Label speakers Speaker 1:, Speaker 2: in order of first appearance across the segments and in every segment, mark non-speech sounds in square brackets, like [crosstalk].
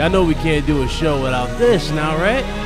Speaker 1: Y'all know we can't do a show without this now, right?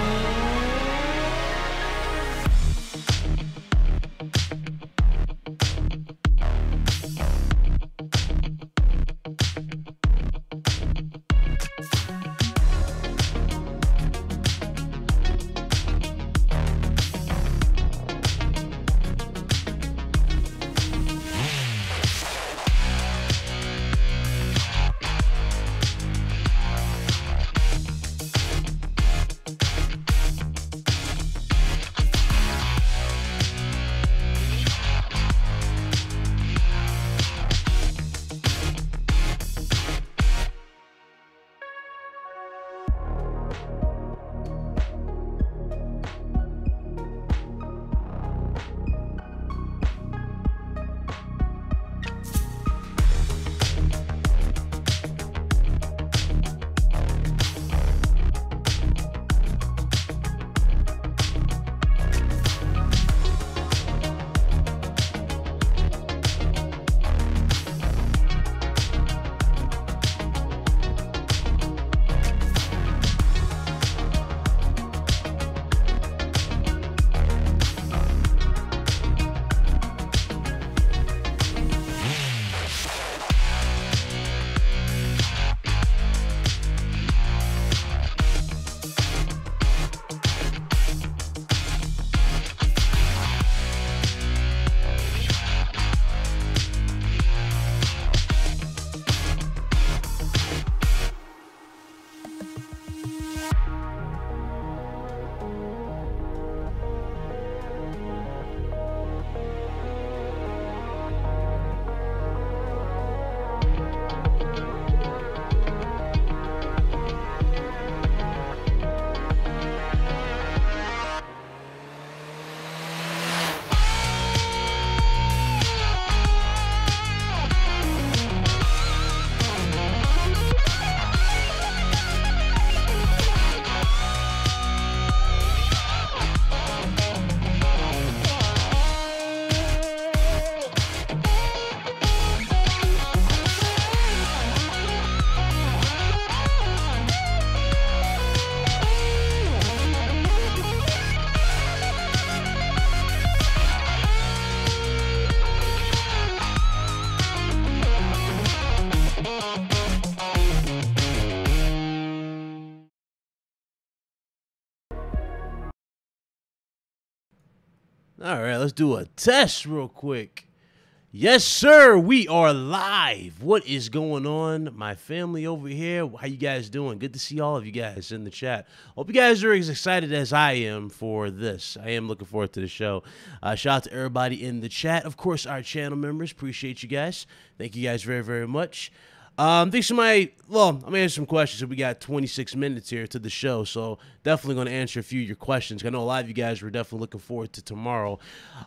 Speaker 1: All right, let's do a test real quick. Yes, sir, we are live. What is going on, my family over here? How you guys doing? Good to see all of you guys in the chat. Hope you guys are as excited as I am for this. I am looking forward to the show. Uh, shout out to everybody in the chat. Of course, our channel members. Appreciate you guys. Thank you guys very, very much. Um, these are my well, I'm gonna answer some questions. We got 26 minutes here to the show, so definitely gonna answer a few of your questions. I know a lot of you guys were definitely looking forward to tomorrow.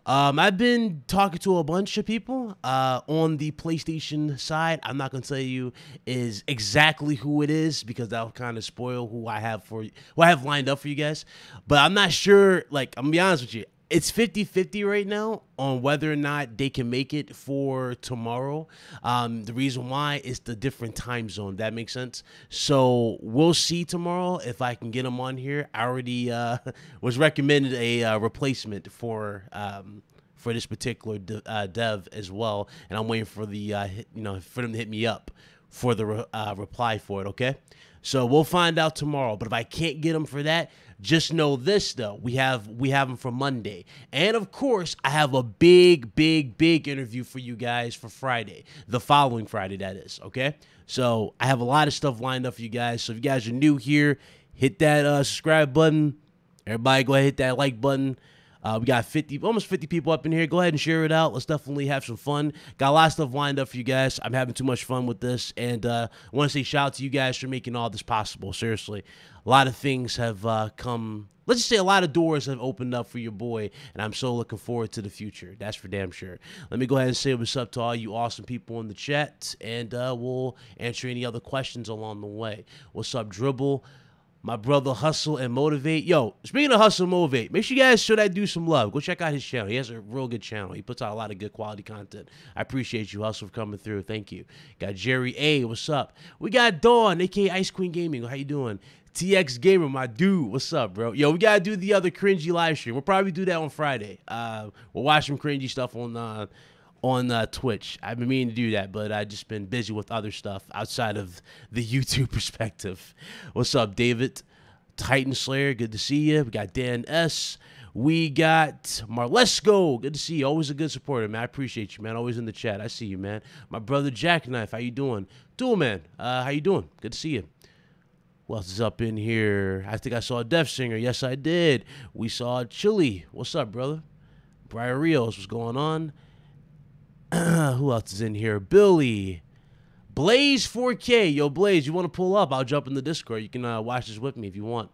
Speaker 1: Um, I've been talking to a bunch of people uh, on the PlayStation side. I'm not gonna tell you is exactly who it is because that'll kind of spoil who I have for who I have lined up for you guys. But I'm not sure. Like I'm gonna be honest with you, it's 50-50 right now on whether or not they can make it for tomorrow. Um, the reason why is the different time zone that makes sense. So we'll see tomorrow if i can get them on here. I already uh, [laughs] was recommended a uh, replacement for um, for this particular de- uh, dev as well. And i'm waiting for the uh, hit, you know for them to hit me up for the re- uh, reply for it okay? So we'll find out tomorrow. But if i can't get them for that just know this though, we have we have them for Monday, and of course I have a big, big, big interview for you guys for Friday, the following Friday that is. Okay, so I have a lot of stuff lined up for you guys. So if you guys are new here, hit that uh, subscribe button. Everybody, go ahead hit that like button. Uh, we got 50, almost 50 people up in here. Go ahead and share it out. Let's definitely have some fun. Got a lot of stuff lined up for you guys. I'm having too much fun with this. And uh, I want to say shout out to you guys for making all this possible. Seriously. A lot of things have uh, come, let's just say a lot of doors have opened up for your boy. And I'm so looking forward to the future. That's for damn sure. Let me go ahead and say what's up to all you awesome people in the chat. And uh, we'll answer any other questions along the way. What's up, Dribble? My brother Hustle and Motivate. Yo, speaking of Hustle and Motivate, make sure you guys show that dude some love. Go check out his channel. He has a real good channel. He puts out a lot of good quality content. I appreciate you, Hustle, for coming through. Thank you. Got Jerry A. What's up? We got Dawn, aka Ice Queen Gaming. How you doing? TX Gamer, my dude. What's up, bro? Yo, we gotta do the other cringy live stream. We'll probably do that on Friday. Uh, we'll watch some cringy stuff on uh, on uh, Twitch. I've been meaning to do that, but I've just been busy with other stuff outside of the [laughs] YouTube perspective. What's up, David? Titan Slayer, good to see you. We got Dan S. We got Marlesco. Good to see you. Always a good supporter, man. I appreciate you, man. Always in the chat. I see you, man. My brother Jackknife, how you doing? Dual man, uh, how you doing? Good to see you. Who else is up in here? I think I saw a Death Singer. Yes, I did. We saw Chili. What's up, brother? Briar Rios, what's going on? [clears throat] Who else is in here? Billy. Blaze 4K. Yo, Blaze, you want to pull up? I'll jump in the Discord. You can uh, watch this with me if you want.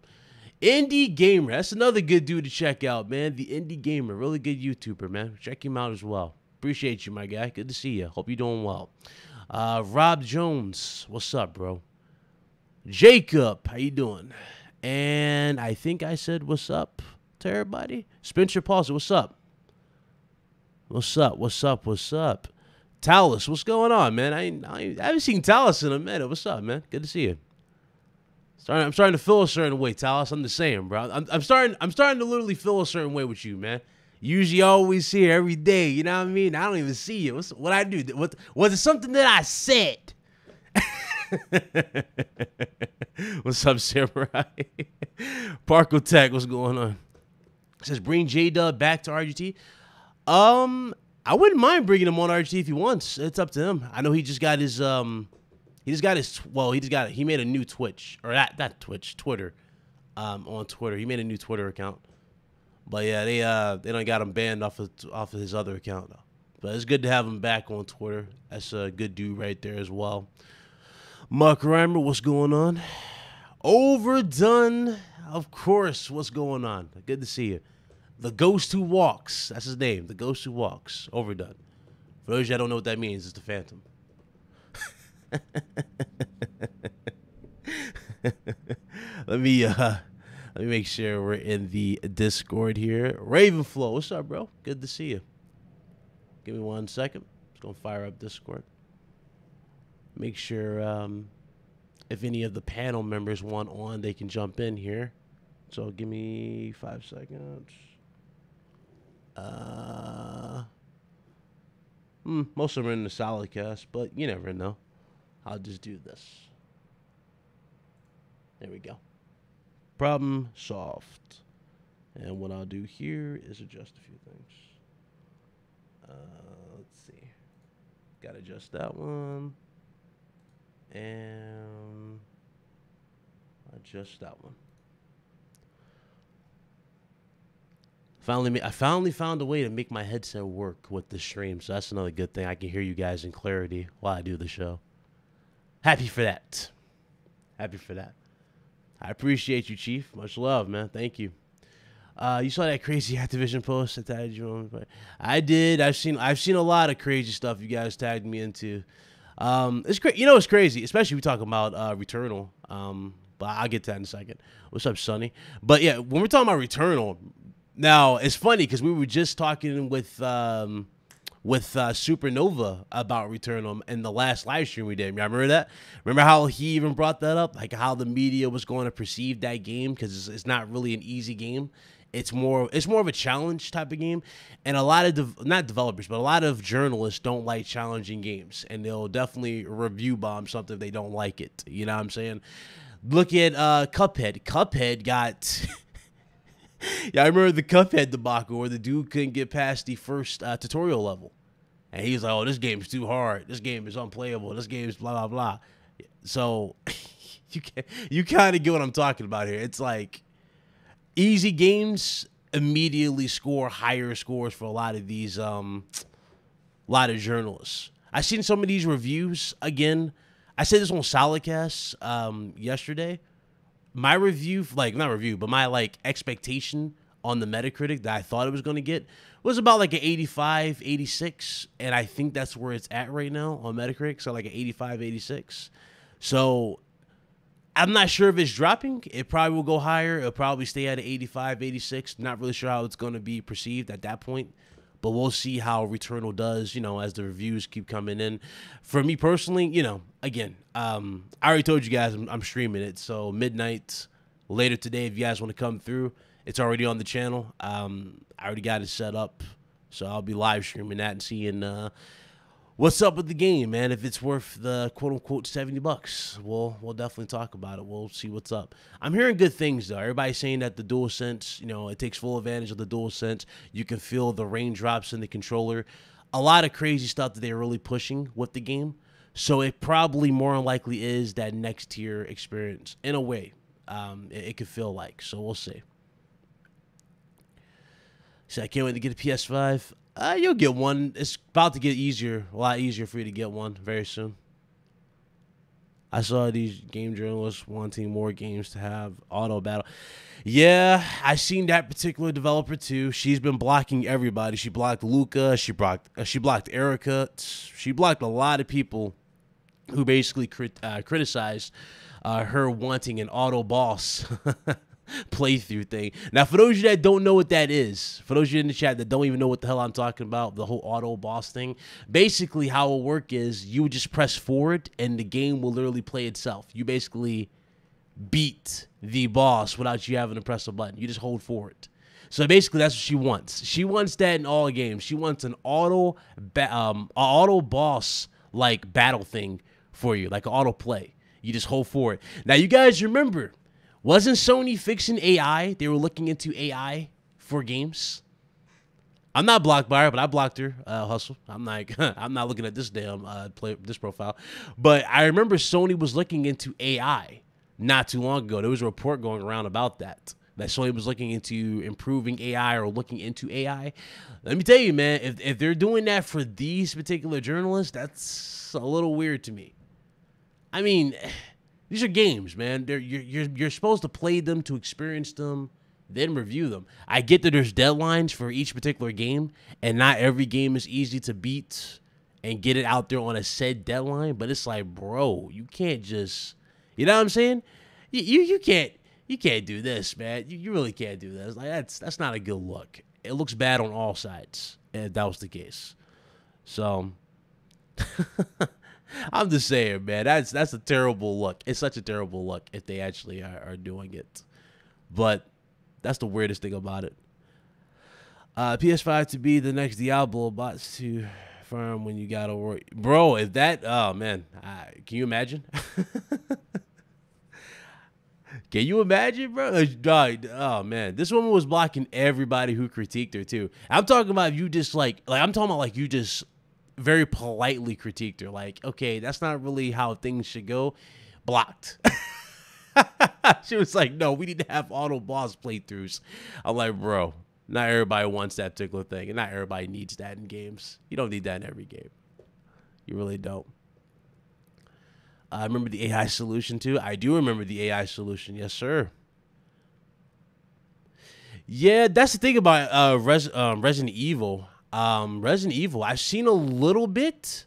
Speaker 1: Indie Gamer. That's another good dude to check out, man. The Indie Gamer. Really good YouTuber, man. Check him out as well. Appreciate you, my guy. Good to see you. Hope you're doing well. Uh, Rob Jones. What's up, bro? Jacob. How you doing? And I think I said what's up to everybody. Spencer Paulson. What's up? What's up? What's up? What's up? Talus, what's going on, man? I, I, haven't seen Talus in a minute. What's up, man? Good to see you. Starting, I'm starting to feel a certain way, Talus. I'm the same, bro. I'm, I'm starting. I'm starting to literally feel a certain way with you, man. Usually, always here every day. You know what I mean? I don't even see you. What's, what I do? What was it? Something that I said? [laughs] what's up, Samurai? [laughs] Parko Tech, what's going on? It says bring J Dub back to RGT. Um, I wouldn't mind bringing him on RGT if he wants. It's up to him. I know he just got his um, he just got his well, he just got he made a new Twitch or that that Twitch Twitter, um, on Twitter. He made a new Twitter account, but yeah, they uh they don't got him banned off of off of his other account though. But it's good to have him back on Twitter. That's a good dude right there as well. Mark Reimer, what's going on? Overdone, of course. What's going on? Good to see you. The Ghost Who Walks. That's his name. The Ghost Who Walks. Overdone. For those of you that don't know what that means, it's the Phantom. [laughs] let me uh let me make sure we're in the Discord here. Ravenflow, what's up, bro? Good to see you. Give me one second. Just gonna fire up Discord. Make sure um if any of the panel members want on, they can jump in here. So give me five seconds. Uh, hmm, most of them are in the solid cast, but you never know. I'll just do this. There we go. Problem solved. And what I'll do here is adjust a few things. Uh, let's see. Got to adjust that one. And adjust that one. Finally, I finally found a way to make my headset work with the stream, so that's another good thing. I can hear you guys in clarity while I do the show. Happy for that. Happy for that. I appreciate you, Chief. Much love, man. Thank you. Uh, you saw that crazy [laughs] Activision post I tagged you on. I did. I've seen. I've seen a lot of crazy stuff you guys tagged me into. Um, it's great. You know, it's crazy, especially we talking about uh, Returnal. Um, but I'll get to that in a second. What's up, Sonny? But yeah, when we're talking about Returnal, now it's funny because we were just talking with um, with uh, Supernova about Returnal in the last live stream we did. I remember that? Remember how he even brought that up, like how the media was going to perceive that game because it's, it's, not really an easy game. It's more it's more of a challenge type of game, and a lot of de- not developers, but a lot of journalists don't like challenging games, and they'll definitely review bomb something if they don't like it. You know what I'm saying? Look at uh, Cuphead. Cuphead got [laughs] yeah, I remember the Cuphead debacle where the dude couldn't get past the first uh, tutorial level, and he's like, "Oh, this game's too hard. This game is unplayable. This game is blah blah blah." So [laughs] you can you kind of get what I'm talking about here. It's like easy games immediately score higher scores for a lot of these um lot of journalists. I've seen some of these reviews again. I said this on Solidcast um yesterday my review, like not review, but my like expectation on the Metacritic that I thought it was going to get was about like an 85, 86. And I think that's where it's at right now on Metacritic. So like an 85, 86. So I'm not sure if it's dropping. It probably will go higher. It'll probably stay at 85, 86. Not really sure how it's going to be perceived at that point. But we'll see how Returnal does, you know, as the reviews keep coming in. For me personally, you know, again, um, I already told you guys I'm, I'm streaming it. So midnight later today, if you guys want to come through, it's already on the channel. Um, I already got it set up. So I'll be live streaming that and seeing uh, what's up with the game, man. If it's worth the quote unquote 70 bucks, we'll we'll definitely talk about it. We'll see what's up. I'm hearing good things though. Everybody's saying that the DualSense, you know, it takes full advantage of the DualSense. You can feel the raindrops in the controller. A lot of crazy stuff that they're really pushing with the game. So it probably more likely is that next tier experience in a way. Um, it, it could feel like. So we'll see. So I can't wait to get a PS5. Uh, you'll get one. It's about to get easier, a lot easier for you to get one very soon. I saw these game journalists wanting more games to have auto battle. Yeah, I seen that particular developer too. She's been blocking everybody. She blocked Luca. She blocked. Uh, she blocked Erica. She blocked a lot of people who basically crit, uh, criticized uh, her wanting an auto boss. [laughs] playthrough thing. Now, for those of you that don't know what that is, for those of you in the chat that don't even know what the hell I'm talking about, the whole auto boss thing, basically how it work is you just press forward and the game will literally play itself. You basically beat the boss without you having to press a button. You just hold forward. So basically, that's what she wants. She wants that in all games. She wants an auto, um, auto boss like battle thing for you, like auto play. You just hold forward. Now, you guys remember wasn't Sony fixing AI? They were looking into AI for games. I'm not blocked by her, but I blocked her. Uh, hustle. I'm like, [laughs] I'm not looking at this damn uh, play this profile. But I remember Sony was looking into AI not too long ago. There was a report going around about that. That Sony was looking into improving AI or looking into AI. Let me tell you, man, if, if they're doing that for these particular journalists, that's a little weird to me. I mean, these are games, man. They're, you're, you're, you're supposed to play them to experience them, then review them. I get that there's deadlines for each particular game, and not every game is easy to beat and get it out there on a said deadline. But it's like, bro, you can't just, you know what I'm saying? You you, you can't you can't do this, man. You, you really can't do this. Like that's that's not a good look. It looks bad on all sides. If that was the case. So [laughs] I'm just saying, man. That's that's a terrible look. It's such a terrible look if they actually are, are doing it. But that's the weirdest thing about it. Uh, PS5 to be the next Diablo bots to firm when you gotta work, bro. If that, oh man, uh, can you imagine? [laughs] Can you imagine, bro? Oh man, this woman was blocking everybody who critiqued her too. I'm talking about you just like like I'm talking about like you just very politely critiqued her. Like, okay, that's not really how things should go. Blocked. [laughs] she was like, no, we need to have auto boss playthroughs. I'm like, bro, not everybody wants that particular thing, and not everybody needs that in games. You don't need that in every game. You really don't. I remember the AI solution too. I do remember the AI solution. Yes, sir. Yeah, that's the thing about uh, Res- um, Resident Evil um, Resident Evil, I've seen a little bit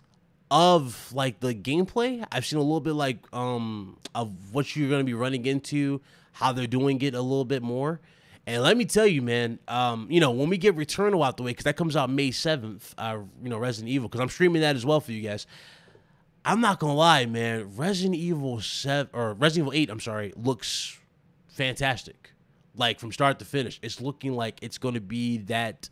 Speaker 1: of like the gameplay. I've seen a little bit like um of what you're gonna be running into, how they're doing it a little bit more. And let me tell you, man, um, you know, when we get Returnal out the way, because that comes out May 7th, uh, you know, Resident Evil, because I'm streaming that as well for you guys. I'm not gonna lie, man, Resident Evil 7 or Resident Evil 8, I'm sorry, looks fantastic. Like from start to finish. It's looking like it's gonna be that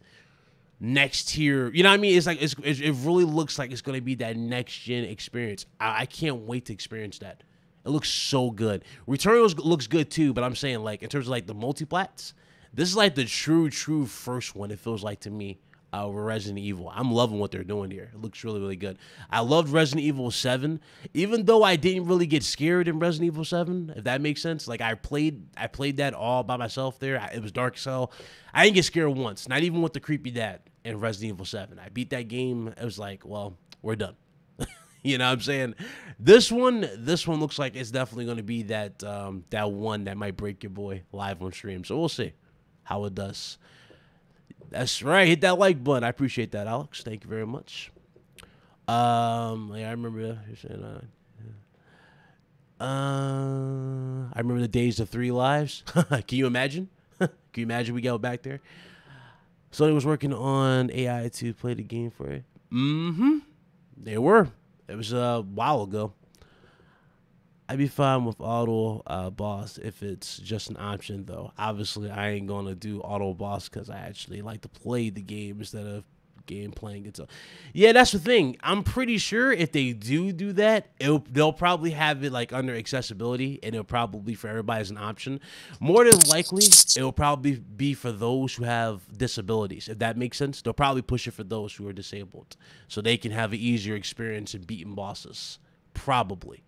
Speaker 1: next tier. You know what I mean? It's like it's, it really looks like it's going to be that next gen experience. I, I, can't wait to experience that. It looks so good. Returnal looks good too, but I'm saying like in terms of like the multiplats, this is like the true true first one. It feels like to me. Uh, Resident Evil. I'm loving what they're doing here. It looks really, really good. I loved Resident Evil 7, even though I didn't really get scared in Resident Evil 7, if that makes sense. Like I played I played that all by myself there. It was dark as hell. I didn't get scared once, not even with the creepy dad in Resident Evil 7. I beat that game. It was like, well, we're done. [laughs] you know what I'm saying? This one, this one looks like it's definitely going to be that um, that one that might break your boy live on stream. So we'll see how it does. That's right. Hit that like button. I appreciate that, Alex. Thank you very much. Um, yeah, I remember saying, uh, Uh, I remember the days of three lives. [laughs] Can you imagine? [laughs] Can you imagine we go back there? Sony was working on AI to play the game for it. Mm-hmm. They were. It was a while ago. I'd be fine with auto uh, boss if it's just an option, though. Obviously, I ain't gonna do auto boss because I actually like to play the game instead of game playing itself. Yeah, that's the thing. I'm pretty sure if they do do that, they'll probably have it like under accessibility, and it'll probably for everybody as an option. More than likely, it'll probably be for those who have disabilities. If that makes sense, they'll probably push it for those who are disabled, so they can have an easier experience in beating bosses. Probably.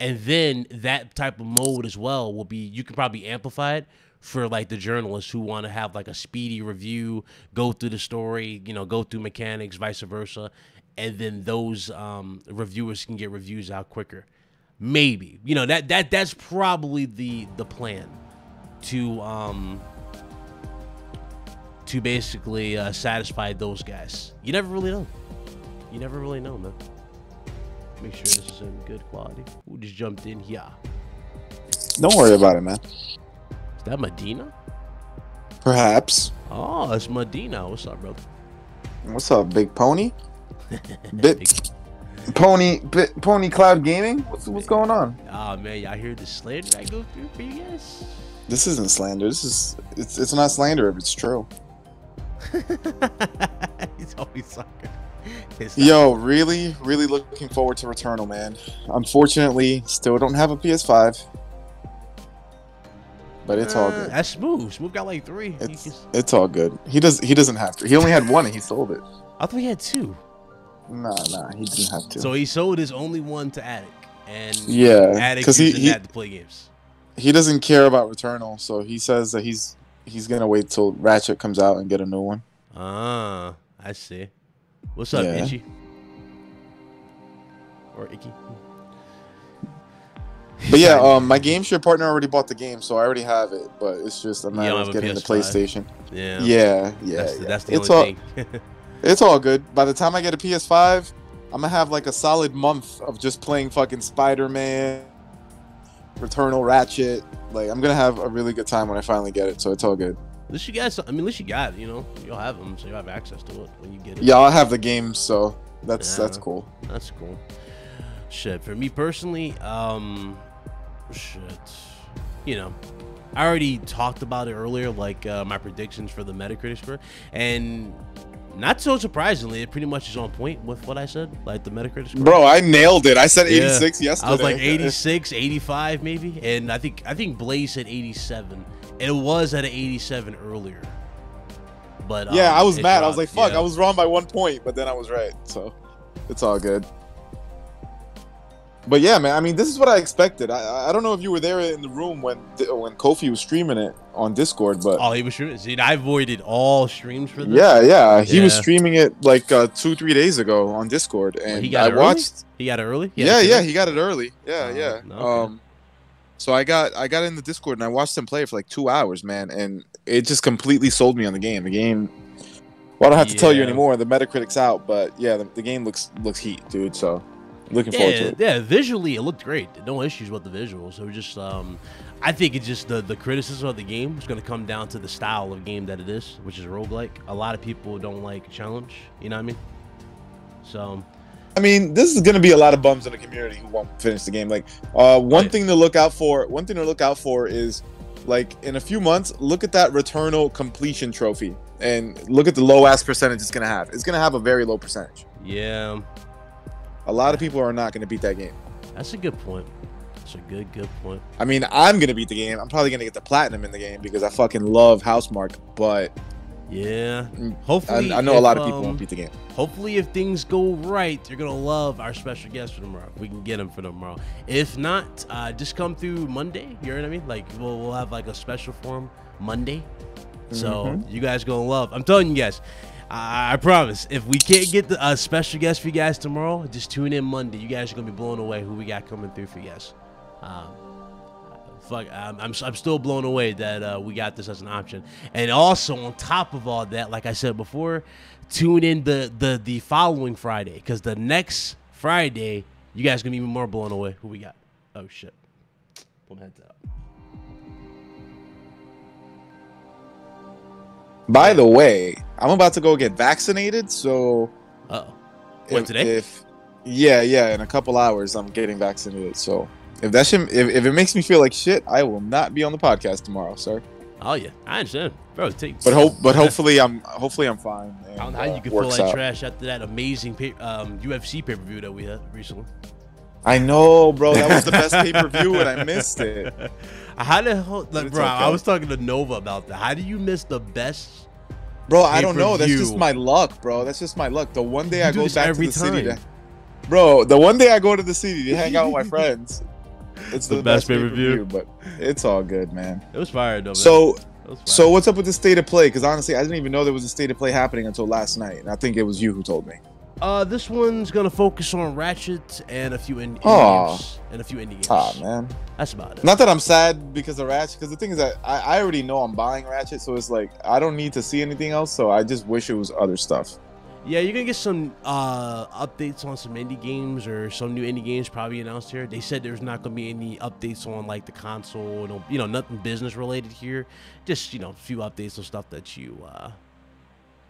Speaker 1: And then that type of mode as well will be you can probably amplify it for like the journalists who want to have like a speedy review, go through the story, you know, go through mechanics, vice versa, and then those um, reviewers can get reviews out quicker. Maybe you know that that that's probably the the plan to um to basically uh, satisfy those guys. You never really know. You never really know, man. Make sure this is in good quality. Who just jumped in here?
Speaker 2: Don't worry about it, man.
Speaker 1: Is that Medina?
Speaker 2: Perhaps.
Speaker 1: Oh, it's Medina. What's up, brother?
Speaker 2: What's up, Big Pony? [laughs] Bit Pony Bit Pony Cloud Gaming? What's what's going on?
Speaker 1: Oh man, y'all hear the slander I go through for you guys?
Speaker 2: This isn't slander. This is it's it's not slander if it's true. [laughs]
Speaker 1: He's always sucker. [laughs]
Speaker 2: Yo, really, really looking forward to Returnal, man. Unfortunately, still don't have a PS5 but it's all good.
Speaker 1: That's smooth. Smooth got like three.
Speaker 2: It's, just... it's all good. He does. He doesn't have to. He only had one, and he sold it.
Speaker 1: I thought he had two.
Speaker 2: Nah, nah, he didn't have to.
Speaker 1: So he sold his only one to Attic, and
Speaker 2: yeah,
Speaker 1: Attic because he, he had to play games.
Speaker 2: He doesn't care about Returnal, so he says that he's he's gonna wait till Ratchet comes out and get a new one.
Speaker 1: Ah, I see. What's up, yeah. Itchy? Or Icky?
Speaker 2: But yeah, um, my game share partner already bought the game, so I already have it. But it's just a matter of getting the PlayStation.
Speaker 1: Yeah,
Speaker 2: yeah, yeah.
Speaker 1: That's,
Speaker 2: yeah.
Speaker 1: that's the
Speaker 2: it's
Speaker 1: only
Speaker 2: all, thing. [laughs] it's all good. By the time I get a PS5, I'm gonna have like a solid month of just playing fucking Spider Man, Returnal, Ratchet. Like I'm gonna have a really good time when I finally get it. So it's all good.
Speaker 1: At least you guys, I mean, at least you got it. You know, you'll have them, so you have access to it when you get it.
Speaker 2: Yeah, I'll have the game, so that's yeah, that's cool.
Speaker 1: That's cool. Shit, for me personally, um, shit. You know, I already talked about it earlier, like uh, my predictions for the Metacritic score, and not so surprisingly, it pretty much is on point with what I said, like the Metacritic score.
Speaker 2: Bro, I nailed it. I said 86 yesterday.
Speaker 1: I was like 86, 85 maybe, and I think I think Blaze said 87. It was at an 87 earlier. But
Speaker 2: yeah, um, I was mad. Dropped, I was like, "Fuck!" Yeah. I was wrong by one point, but then I was right. So it's all good. But yeah, man. I mean, this is what I expected. I I don't know if you were there in the room when when Kofi was streaming it on Discord, but
Speaker 1: oh, he was streaming. See, I avoided all streams for this.
Speaker 2: Yeah, yeah. He yeah. was streaming it like uh, two, three days ago on Discord, and he got I watched.
Speaker 1: He got it early.
Speaker 2: He yeah, yeah. He got it early. Yeah, uh, yeah. Okay. Um, so I got I got in the Discord and I watched him play for like two hours, man, and it just completely sold me on the game. The game. Well, I don't have to yeah. tell you anymore. The Metacritic's out, but yeah, the, the game looks looks heat, dude. So Looking
Speaker 1: yeah,
Speaker 2: forward to it.
Speaker 1: Yeah, visually it looked great. No issues with the visuals. It was just um, I think it's just the the criticism of the game is going to come down to the style of game that it is, which is roguelike. A lot of people don't like challenge, you know what I mean? So
Speaker 2: I mean, this is going to be a lot of bums in the community who won't finish the game. Like, uh, one right. thing to look out for, one thing to look out for is, like, in a few months, look at that Returnal completion trophy and look at the low ass percentage it's going to have. It's going to have a very low percentage.
Speaker 1: Yeah,
Speaker 2: a lot of people are not going to beat that game.
Speaker 1: That's a good point. That's a good, good point.
Speaker 2: I mean, I'm going to beat the game. I'm probably going to get the platinum in the game because I fucking love Housemarque. But
Speaker 1: yeah, hopefully,
Speaker 2: I, I know
Speaker 1: if,
Speaker 2: a lot of people
Speaker 1: um,
Speaker 2: won't beat the game.
Speaker 1: Hopefully, if things go right, you're gonna love our special guest for tomorrow. We can get him for tomorrow. If not, uh, just come through Monday. You know what I mean? Like we'll we'll have like a special form Monday. So mm-hmm. you guys gonna love. I'm telling you guys, I, promise. If we can't get a special guest for you guys tomorrow, just tune in Monday. You guys are gonna be blown away who we got coming through for you guys. Um, fuck, I'm, I'm, I'm, still blown away that uh, we got this as an option. And also on top of all that, like I said before, tune in the the the following Friday because the next Friday, you guys gonna be even more blown away who we got. Oh shit. My headset up.
Speaker 2: By the way, I'm about to go get vaccinated, so.
Speaker 1: Oh. What today?
Speaker 2: If yeah, yeah, in a couple hours I'm getting vaccinated. So if that should, if, if it makes me feel like shit, I will not be on the podcast tomorrow, sir.
Speaker 1: Oh yeah, I understand, bro. Take,
Speaker 2: but hope, but [laughs] hopefully I'm, hopefully I'm fine.
Speaker 1: And, I don't know how uh, you can feel like out. trash after that amazing pay, um, UFC pay per view that we had recently.
Speaker 2: I know, bro. That was the best [laughs] pay per view, and I missed it. [laughs]
Speaker 1: How did, like, bro? Okay. I was talking to Nova about that. How do you miss the best?
Speaker 2: Bro, I don't know. That's just my luck, bro. That's just my luck. The one day you I go back to the time. city, to, bro. The one day I go to the city to hang out with my friends, it's the, the best, best pay per view. But it's all good, man.
Speaker 1: It was fire though. Man.
Speaker 2: So so what's up with the state of play? Because honestly, I didn't even know there was a state of play happening until last night, and I think it was you who told me.
Speaker 1: Uh, this one's gonna focus on Ratchet and a few indie games and a few indie games.
Speaker 2: Oh man,
Speaker 1: that's about it.
Speaker 2: Not that I'm sad because of Ratchet, because the thing is that I, I already know I'm buying Ratchet, so it's like I don't need to see anything else. So I just wish it was other stuff.
Speaker 1: Yeah, you're gonna get some uh, updates on some indie games or some new indie games probably announced here. They said there's not gonna be any updates on like the console, no, you know, nothing business related here. Just you know, a few updates on stuff that you uh,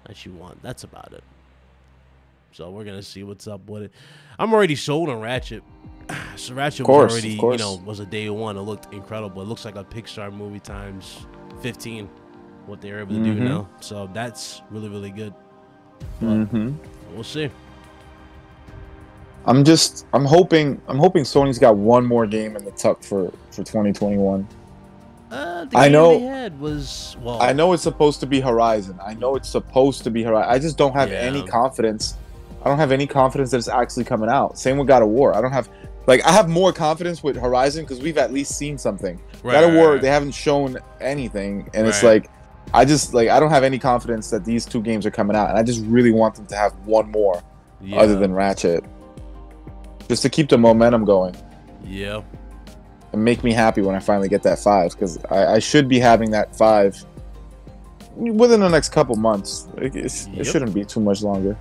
Speaker 1: that you want. That's about it. So we're gonna see what's up with it. I'm already sold on Ratchet. [sighs] So Ratchet course, was already, you know, was a day one. It looked incredible. It looks like a Pixar movie times 15. What they're able to mm-hmm. do now. So that's really, really good.
Speaker 2: Mm-hmm.
Speaker 1: We'll see.
Speaker 2: I'm just I'm hoping I'm hoping Sony's got one more game in the tuck for for 2021.
Speaker 1: Uh, I know was well.
Speaker 2: I know it's supposed to be Horizon. I know it's supposed to be Horizon. I just don't have yeah. any confidence. I don't have any confidence that it's actually coming out. Same with God of War. I don't have like I have more confidence with Horizon because we've at least seen something. Right, God of War, right. they haven't shown anything, and right. it's like I just like I don't have any confidence that these two games are coming out, and I just really want them to have one more yeah. other than Ratchet, just to keep the momentum going.
Speaker 1: Yeah.
Speaker 2: And make me happy when I finally get that five, because I, I, should be having that five within the next couple months. It, yep. it shouldn't be too much longer.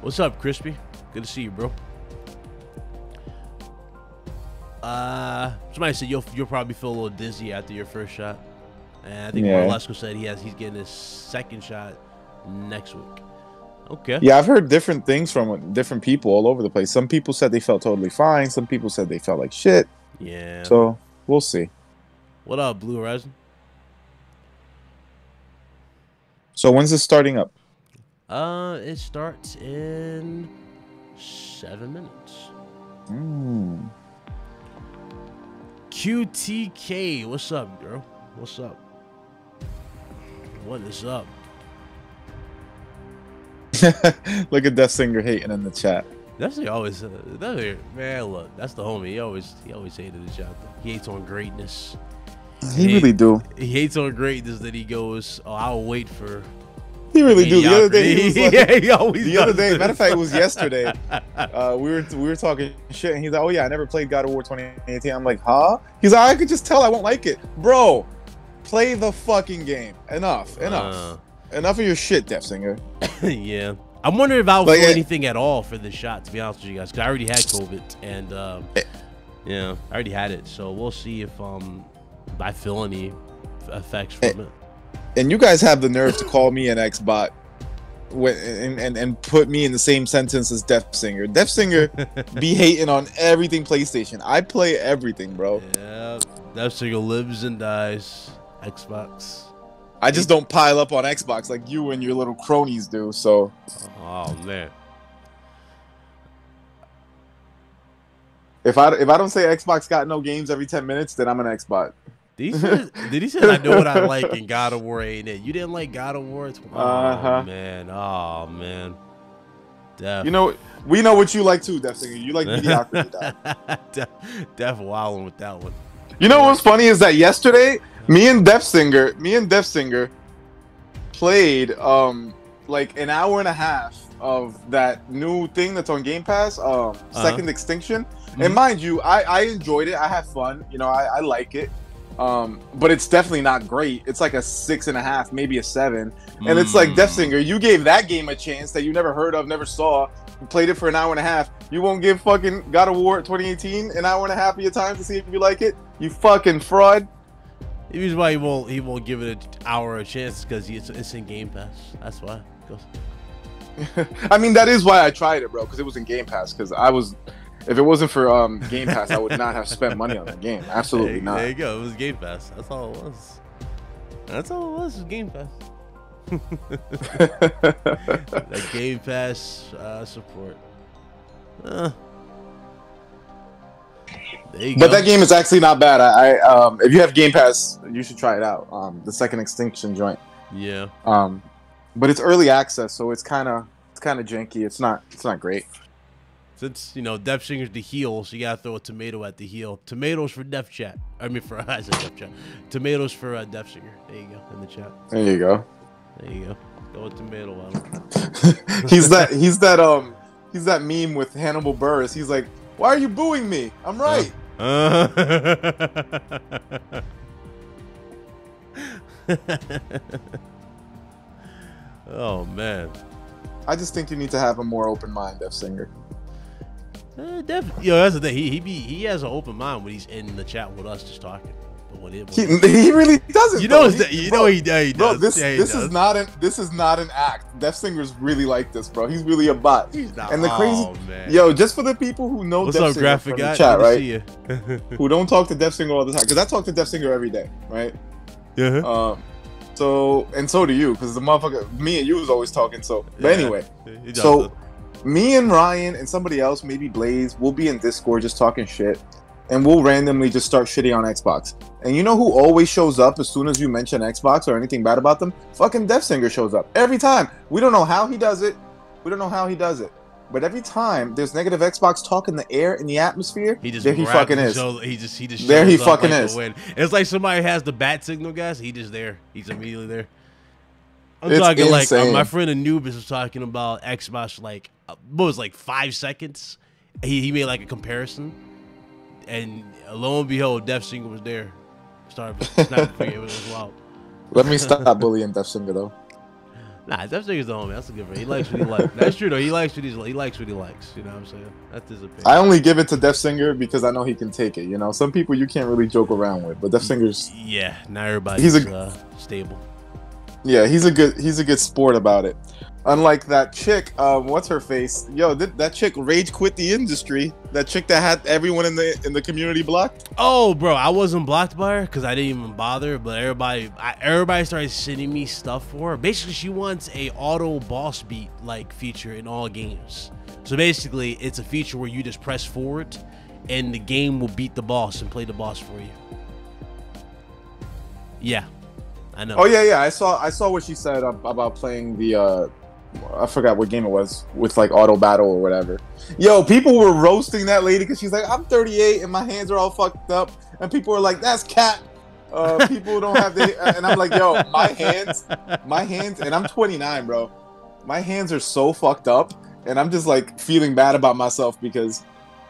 Speaker 1: What's up, Crispy? Good to see you, bro. Uh, somebody said you'll you'll probably feel a little dizzy after your first shot. And I think yeah. Moralesco said he has he's getting his second shot next week. Okay.
Speaker 2: Yeah, I've heard different things from different people all over the place. Some people said they felt totally fine. Some people said they felt like shit.
Speaker 1: Yeah.
Speaker 2: So we'll see.
Speaker 1: What up, Blue Horizon?
Speaker 2: So when's this starting up?
Speaker 1: Uh, it starts in seven minutes.
Speaker 2: Mm.
Speaker 1: QTK, what's up, girl? What's up? What is up? [laughs]
Speaker 2: look at Death Singer hating in the chat.
Speaker 1: That's the always uh, that, man. Look, that's the homie. He always he always hated the chat. He hates on greatness.
Speaker 2: He, he really do.
Speaker 1: He hates on greatness that he goes. Oh, I'll wait for.
Speaker 2: He really do. The other day, he was [laughs] like, yeah, he always. The other day, matter of fact, it was yesterday. [laughs] Uh, we were we were talking shit, and he's like, "Oh yeah, I never played God of War 2018." I'm like, "Huh?" He's like, "I could just tell I won't like it, bro." Play the fucking game. Enough. Enough. Uh, Enough of your shit, Death Singer. [laughs]
Speaker 1: yeah. I'm wondering if I'll like, feel anything at all for this shot, to be honest with you guys, because I already had COVID, and um, yeah, I already had it. So we'll see if um I feel any effects from
Speaker 2: and,
Speaker 1: it.
Speaker 2: And you guys have the nerve to call me an X-bot and, and, and put me in the same sentence as Death Singer. Death Singer be [laughs] hating on everything PlayStation. I play everything, bro.
Speaker 1: Yeah, Death Singer lives and dies. Xbox.
Speaker 2: I just don't pile up on Xbox like you and your little cronies do. So.
Speaker 1: Oh man.
Speaker 2: If I if I don't say Xbox got no games every ten minutes, then I'm an Xbox.
Speaker 1: Did he say, did he say I know what I like in God of War ain't it? You didn't like God of War? Oh uh-huh. man. Oh man.
Speaker 2: Def. You know, we know what you like too, Def Singer. You like mediocrity. [laughs]
Speaker 1: Def, Def wilding with that one.
Speaker 2: You know what's funny is that yesterday me and Death Singer, me and Death Singer played um like an hour and a half of that new thing that's on Game Pass, um, uh-huh. Second Extinction. Mm-hmm. And mind you, I, I enjoyed it. I had fun. You know, I, I like it. Um, but it's definitely not great. It's like a six and a half, maybe a seven. And mm. it's like Death mm. Singer, you gave that game a chance that you never heard of, never saw. played it for an hour and a half. You won't give fucking God of War 2018 an hour and a half of your time to see if you like it. You fucking fraud.
Speaker 1: The reason why he won't he won't give it an hour a chance because it's, it's in Game Pass. That's why. [laughs]
Speaker 2: I mean, that is why I tried it, bro, because it was in Game Pass. Because I was, if it wasn't for um, Game Pass, I would not have spent money on the game. Absolutely
Speaker 1: there,
Speaker 2: not.
Speaker 1: There you go. It was Game Pass. That's all it was. That's all it was. Was Game Pass. [laughs] that Game Pass uh, support. Uh,
Speaker 2: but go. that game is actually not bad. I, I, um, if you have Game Pass, you should try it out. Um, the Second Extinction joint.
Speaker 1: Yeah.
Speaker 2: Um, but it's early access, so it's kind of it's kind of janky. It's not it's not great.
Speaker 1: Since you know Death Singer's the heel, so you gotta throw a tomato at the heel. Tomatoes for Death Chat. I mean for [laughs] I said Death Chat. Tomatoes for uh, Death Singer. There you go in the chat.
Speaker 2: There you go.
Speaker 1: There you go. Throw a tomato at him. [laughs]
Speaker 2: he's that he's that um he's that meme with Hannibal Buress. He's like, why are you booing me? I'm right. Uh. [laughs]
Speaker 1: oh man.
Speaker 2: I just think you need to have a more open mind, Death Singer.
Speaker 1: Uh, Def, yo, that's the thing. He he be he has an open mind when he's in the chat with us just talking. When
Speaker 2: it, when he, he really doesn't.
Speaker 1: You know, he, you bro, know he, yeah, he
Speaker 2: bro. This
Speaker 1: yeah,
Speaker 2: this
Speaker 1: does.
Speaker 2: is not an this is not an act. Death Singer's really like this, bro. He's really a bot.
Speaker 1: He's not.
Speaker 2: And the crazy,
Speaker 1: oh, man.
Speaker 2: yo, just for the people who know
Speaker 1: What's
Speaker 2: Death
Speaker 1: up,
Speaker 2: Singer
Speaker 1: graphic
Speaker 2: from
Speaker 1: guy?
Speaker 2: the chat, right? [laughs] who don't talk to Death Singer all the time? Because I talk to Death Singer every day, right?
Speaker 1: Yeah.
Speaker 2: Um. So and so do you, because the motherfucker, me and you was always talking. So, but yeah. anyway, so me and Ryan and somebody else, maybe Blaze, we'll be in Discord just talking shit, and we'll randomly just start shitting on Xbox. And you know who always shows up as soon as you mention Xbox or anything bad about them? Fucking Death Singer shows up every time. We don't know how he does it. We don't know how he does it. But every time there's negative Xbox talk in the air in the atmosphere,
Speaker 1: he just
Speaker 2: there he fucking is.
Speaker 1: Shows, he just he just
Speaker 2: there he fucking like is.
Speaker 1: It's like somebody has the bat signal, guys. He just there. He's immediately there. I'm it's talking insane. like uh, my friend Anubis was talking about Xbox like uh, what was like five seconds. He he made like a comparison, and lo and behold, Def Singer was there. Started [laughs] snapping it was wild.
Speaker 2: Let me stop bullying Def Singer though.
Speaker 1: Nah, Def Singer's the homie. That's a good friend. He likes what he likes. That's true though. He likes what he's he likes what he likes. You know what I'm saying? That's his opinion.
Speaker 2: I only give it to Def Singer because I know he can take it. You know, some people you can't really joke around with, but Def Singer's
Speaker 1: yeah. Not everybody. He's a, uh, stable.
Speaker 2: Yeah, he's a good he's a good sport about it. Unlike that chick, um, what's her face? Yo, th- that chick rage quit the industry. That chick that had everyone in the in the community blocked.
Speaker 1: Oh, bro, I wasn't blocked by her because I didn't even bother. But everybody, I, everybody started sending me stuff for her. Basically, she wants a auto boss beat like feature in all games. So basically, it's a feature where you just press forward, and the game will beat the boss and play the boss for you. Yeah, I know.
Speaker 2: Oh yeah, yeah. I saw I saw what she said about playing the uh I forgot what game it was with like auto battle or whatever. Yo, people were roasting that lady because she's like, I'm 38 and my hands are all fucked up, and people are like, that's cat. Uh, people don't have the, and I'm like, yo, my hands, my hands, and I'm 29, bro. My hands are so fucked up, and I'm just like feeling bad about myself because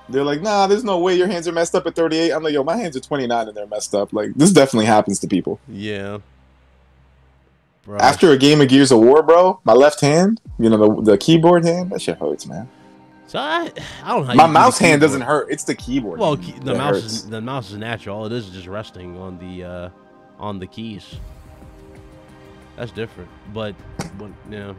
Speaker 2: they're like, nah, there's no way your hands are messed up at 38. I'm like, yo, my hands are 29 and they're messed up. Like this definitely happens to people.
Speaker 1: Yeah.
Speaker 2: After a game of Gears of War, bro, my left hand, you know, the, the keyboard hand, that shit hurts, man.
Speaker 1: So I, I don't know.
Speaker 2: my mouse hand doesn't hurt. It's the keyboard.
Speaker 1: Well, key, the mouse, is, the mouse is natural. All it is is just resting on the, uh, on the keys. That's different. But, but you know,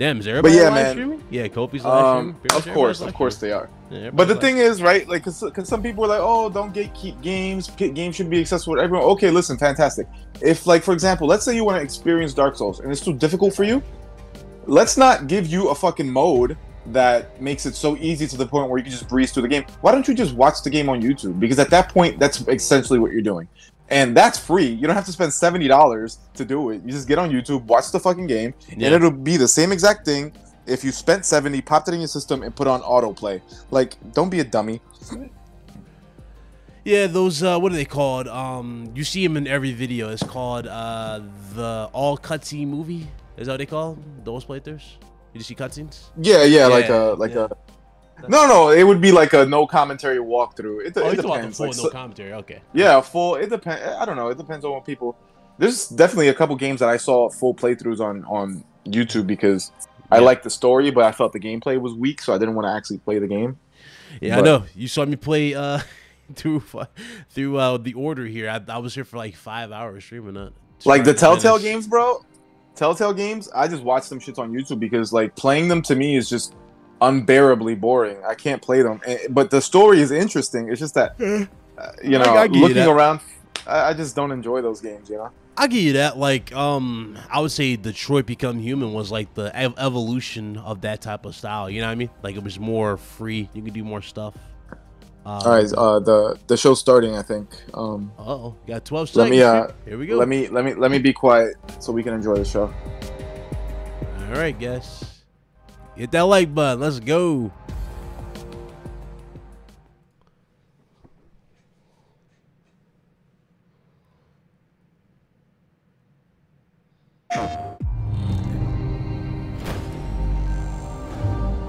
Speaker 1: damn, is everybody but yeah, live man. streaming? Yeah, Kopi's live um,
Speaker 2: streaming. Of course, of course they are. Yeah, but the thing is, right? Like, cause, cause some people are like, "Oh, don't gatekeep games. Games should be accessible to everyone." Okay, listen, fantastic. If, like, for example, let's say you want to experience Dark Souls and it's too difficult for you, let's not give you a fucking mode that makes it so easy to the point where you can just breeze through the game. Why don't you just watch the game on YouTube? Because at that point, that's essentially what you're doing. And that's free. You don't have to spend $70 to do it. You just get on YouTube, watch the fucking game, yeah. and it'll be the same exact thing if you spent 70 popped it in your system and put on autoplay. Like don't be a dummy.
Speaker 1: Yeah those uh what are they called? Um you see them in every video. It's called uh the all cutscene movie. Is that what they call those playthroughs? You see cutscenes?
Speaker 2: Yeah yeah, yeah. like a like yeah. a no, no, it would be like a no commentary walkthrough. It,
Speaker 1: oh,
Speaker 2: it
Speaker 1: depends. Full like, no commentary. Okay.
Speaker 2: Yeah, full. It depends. I don't know. It depends on what people. There's definitely a couple games that I saw full playthroughs on on YouTube because I liked the story, but I felt the gameplay was weak, so I didn't want to actually play the game.
Speaker 1: Yeah, but, I know. You saw me play uh, [laughs] through through uh, the order here. I, I, was here for like five hours streaming that.
Speaker 2: Like the Telltale games, bro. Telltale games, I just watch them shits on YouTube because like playing them to me is just unbearably boring. I can't play them, eh, but the story is interesting. It's just that uh, you know, looking you around, I, I just don't enjoy those games. You know.
Speaker 1: I'll give you that. Like, um, I would say Detroit Become Human was like the ev- evolution of that type of style. You know what I mean? Like, it was more free. You could do more stuff.
Speaker 2: Um, All right, uh, the the show's starting. I think. Um,
Speaker 1: oh, got twelve
Speaker 2: seconds. Let me. Uh,
Speaker 1: here we go.
Speaker 2: Let me let me let me be quiet so we can enjoy the show.
Speaker 1: All right, guys, hit that like button. Let's go.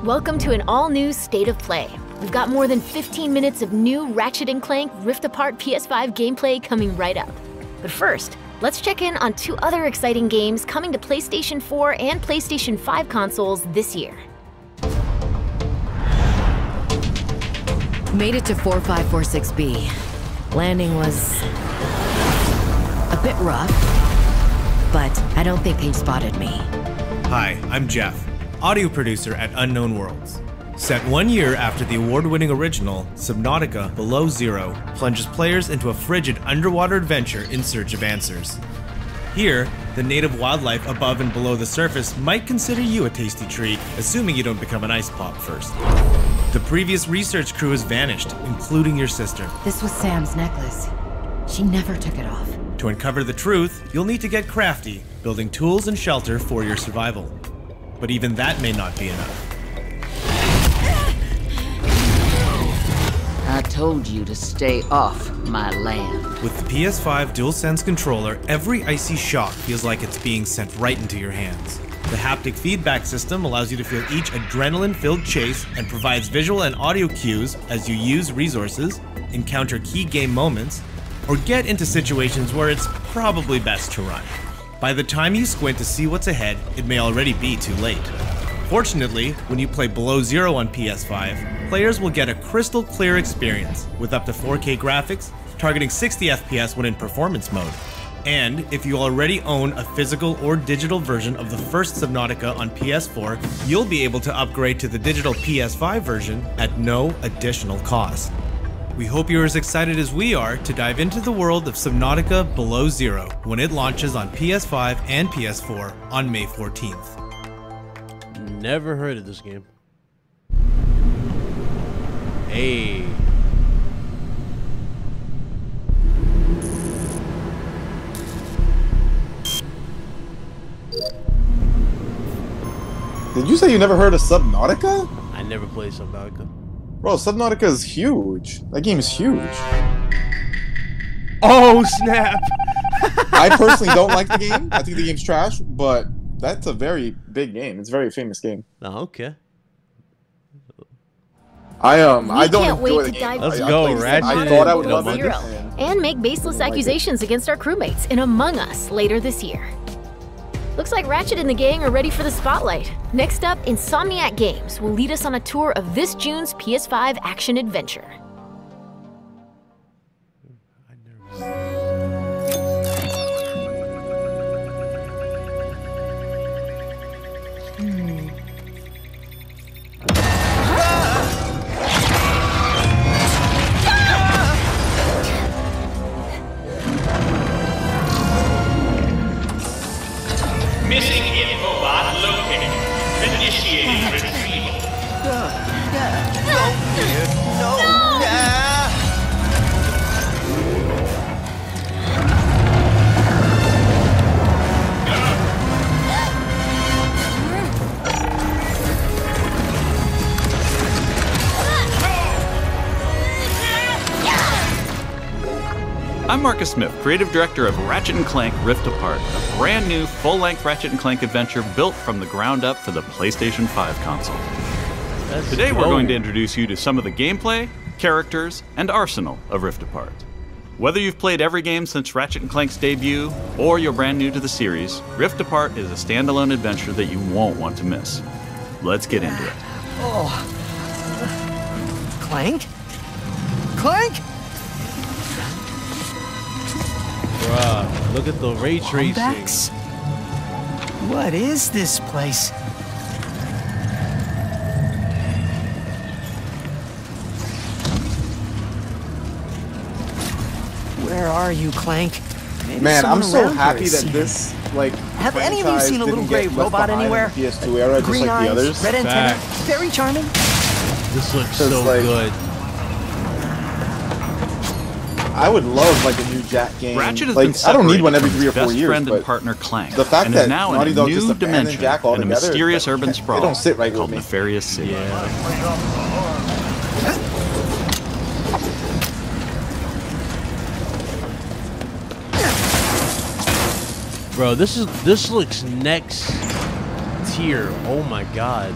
Speaker 3: Welcome to an all-new State of Play. We've got more than 15 minutes of new Ratchet & Clank Rift Apart PS5 gameplay coming right up. But first, let's check in on two other exciting games coming to PlayStation 4 and PlayStation 5 consoles this year.
Speaker 4: Made it to 4546B. Landing was a bit rough, but I don't think they spotted me.
Speaker 5: Hi, I'm Jeff audio producer at Unknown Worlds. Set one year after the award winning original, Subnautica Below Zero plunges players into a frigid underwater adventure in search of answers. Here, the native wildlife above and below the surface might consider you a tasty treat, assuming you don't become an ice pop first. The previous research crew has vanished, including your sister.
Speaker 4: This was Sam's necklace. She never took it off.
Speaker 5: To uncover the truth, you'll need to get crafty, building tools and shelter for your survival but even that may not be enough.
Speaker 6: I told you to stay off my land.
Speaker 5: With the PS5 DualSense controller, every icy shock feels like it's being sent right into your hands. The haptic feedback system allows you to feel each adrenaline filled chase and provides visual and audio cues as you use resources, encounter key game moments, or get into situations where it's probably best to run. By the time you squint to see what's ahead, it may already be too late. Fortunately, when you play Below Zero on PS5, players will get a crystal clear experience with up to 4K graphics, targeting 60 FPS when in performance mode. And if you already own a physical or digital version of the first Subnautica on PS4, you'll be able to upgrade to the digital PS5 version at no additional cost. We hope you're as excited as we are to dive into the world of Subnautica Below Zero when it launches on PS5 and PS4 on May 14th.
Speaker 1: Never heard of this game. Hey.
Speaker 2: Did you say you never heard of Subnautica?
Speaker 1: I never played Subnautica.
Speaker 2: Bro, Subnautica is huge. That game is huge.
Speaker 1: Oh, snap!
Speaker 2: I personally don't like the [laughs] game. I think the game's trash, but that's a very big game. It's a very famous game.
Speaker 1: Oh, okay.
Speaker 2: I um we I don't
Speaker 3: can't
Speaker 2: wait
Speaker 3: to dive
Speaker 1: Let's I, go, I Ratchet.
Speaker 3: I thought I would love it. And make baseless accusations against our crewmates in Among Us later this year. Looks like Ratchet and the gang are ready for the spotlight. Next up, Insomniac Games will lead us on a tour of this June's PS5 action adventure.
Speaker 7: Marcus Smith, creative director of Ratchet & Clank Rift Apart, a brand new full-length Ratchet & Clank adventure built from the ground up for the PlayStation 5 console. That's Today we're going to introduce you to some of the gameplay, characters, and arsenal of Rift Apart. Whether you've played every game since Ratchet & Clank's debut, or you're brand new to the series, Rift Apart is a standalone adventure that you won't want to miss. Let's get into it.
Speaker 8: Oh. Clank? Clank?
Speaker 1: Bruh, look at the ray tracing.
Speaker 8: Lombax? What is this place? Where are you, Clank? Maybe
Speaker 2: Man, I'm so happy that
Speaker 8: has
Speaker 2: this like
Speaker 8: Have any of you seen a little gray robot anywhere?
Speaker 2: the PS2 era, just
Speaker 8: Green
Speaker 2: like
Speaker 8: eyes,
Speaker 2: the others.
Speaker 8: red antenna,
Speaker 1: Fact.
Speaker 8: very charming.
Speaker 1: This looks so
Speaker 2: like-
Speaker 1: good.
Speaker 2: I would love like a new Jack game.
Speaker 7: Ratchet has
Speaker 2: like
Speaker 7: been
Speaker 2: I don't need one every three or
Speaker 7: his
Speaker 2: four
Speaker 7: best
Speaker 2: years,
Speaker 7: friend and partner Clank,
Speaker 2: the fact
Speaker 7: and
Speaker 2: that
Speaker 7: is now
Speaker 2: Naughty
Speaker 7: in a
Speaker 2: Dog
Speaker 7: new
Speaker 2: just abandoned
Speaker 7: dimension
Speaker 2: Jack
Speaker 7: in a mysterious
Speaker 2: like,
Speaker 7: urban
Speaker 2: they
Speaker 7: sprawl
Speaker 2: don't sit right with
Speaker 7: called
Speaker 2: me.
Speaker 7: Nefarious City.
Speaker 1: Yeah. Bro, this is this looks next tier. Oh my god.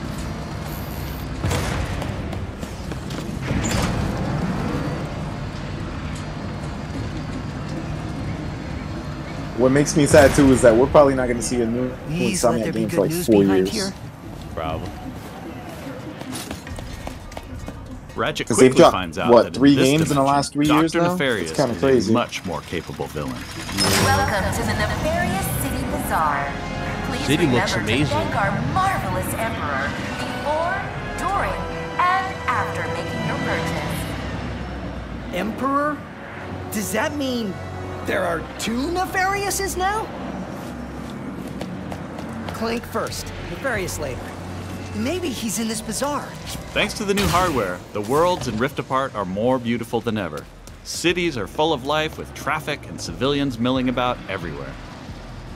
Speaker 2: What makes me sad too is that we're probably not going to see a new
Speaker 8: Please
Speaker 2: Insomniac game for like four
Speaker 8: behind
Speaker 2: years.
Speaker 8: here.
Speaker 1: Problem.
Speaker 7: Ratchet
Speaker 2: 'Cause they've
Speaker 7: quickly
Speaker 2: dropped,
Speaker 7: finds out
Speaker 2: what,
Speaker 7: that
Speaker 2: three
Speaker 7: this
Speaker 2: games in the last three years
Speaker 7: Dr.
Speaker 2: now?
Speaker 7: Nefarious
Speaker 2: It's kinda
Speaker 7: is
Speaker 2: crazy.
Speaker 7: much more capable villain.
Speaker 9: Welcome to the Nefarious City Bazaar. Please
Speaker 1: City looks amazing.
Speaker 9: to thank our marvelous Emperor before, during, and after making your purchase.
Speaker 8: Emperor? Does that mean there are two Nefariouses now? Clank first, Nefarious later. Maybe he's in this bazaar.
Speaker 7: Thanks to the new hardware, the worlds in Rift Apart are more beautiful than ever. Cities are full of life with traffic and civilians milling about everywhere.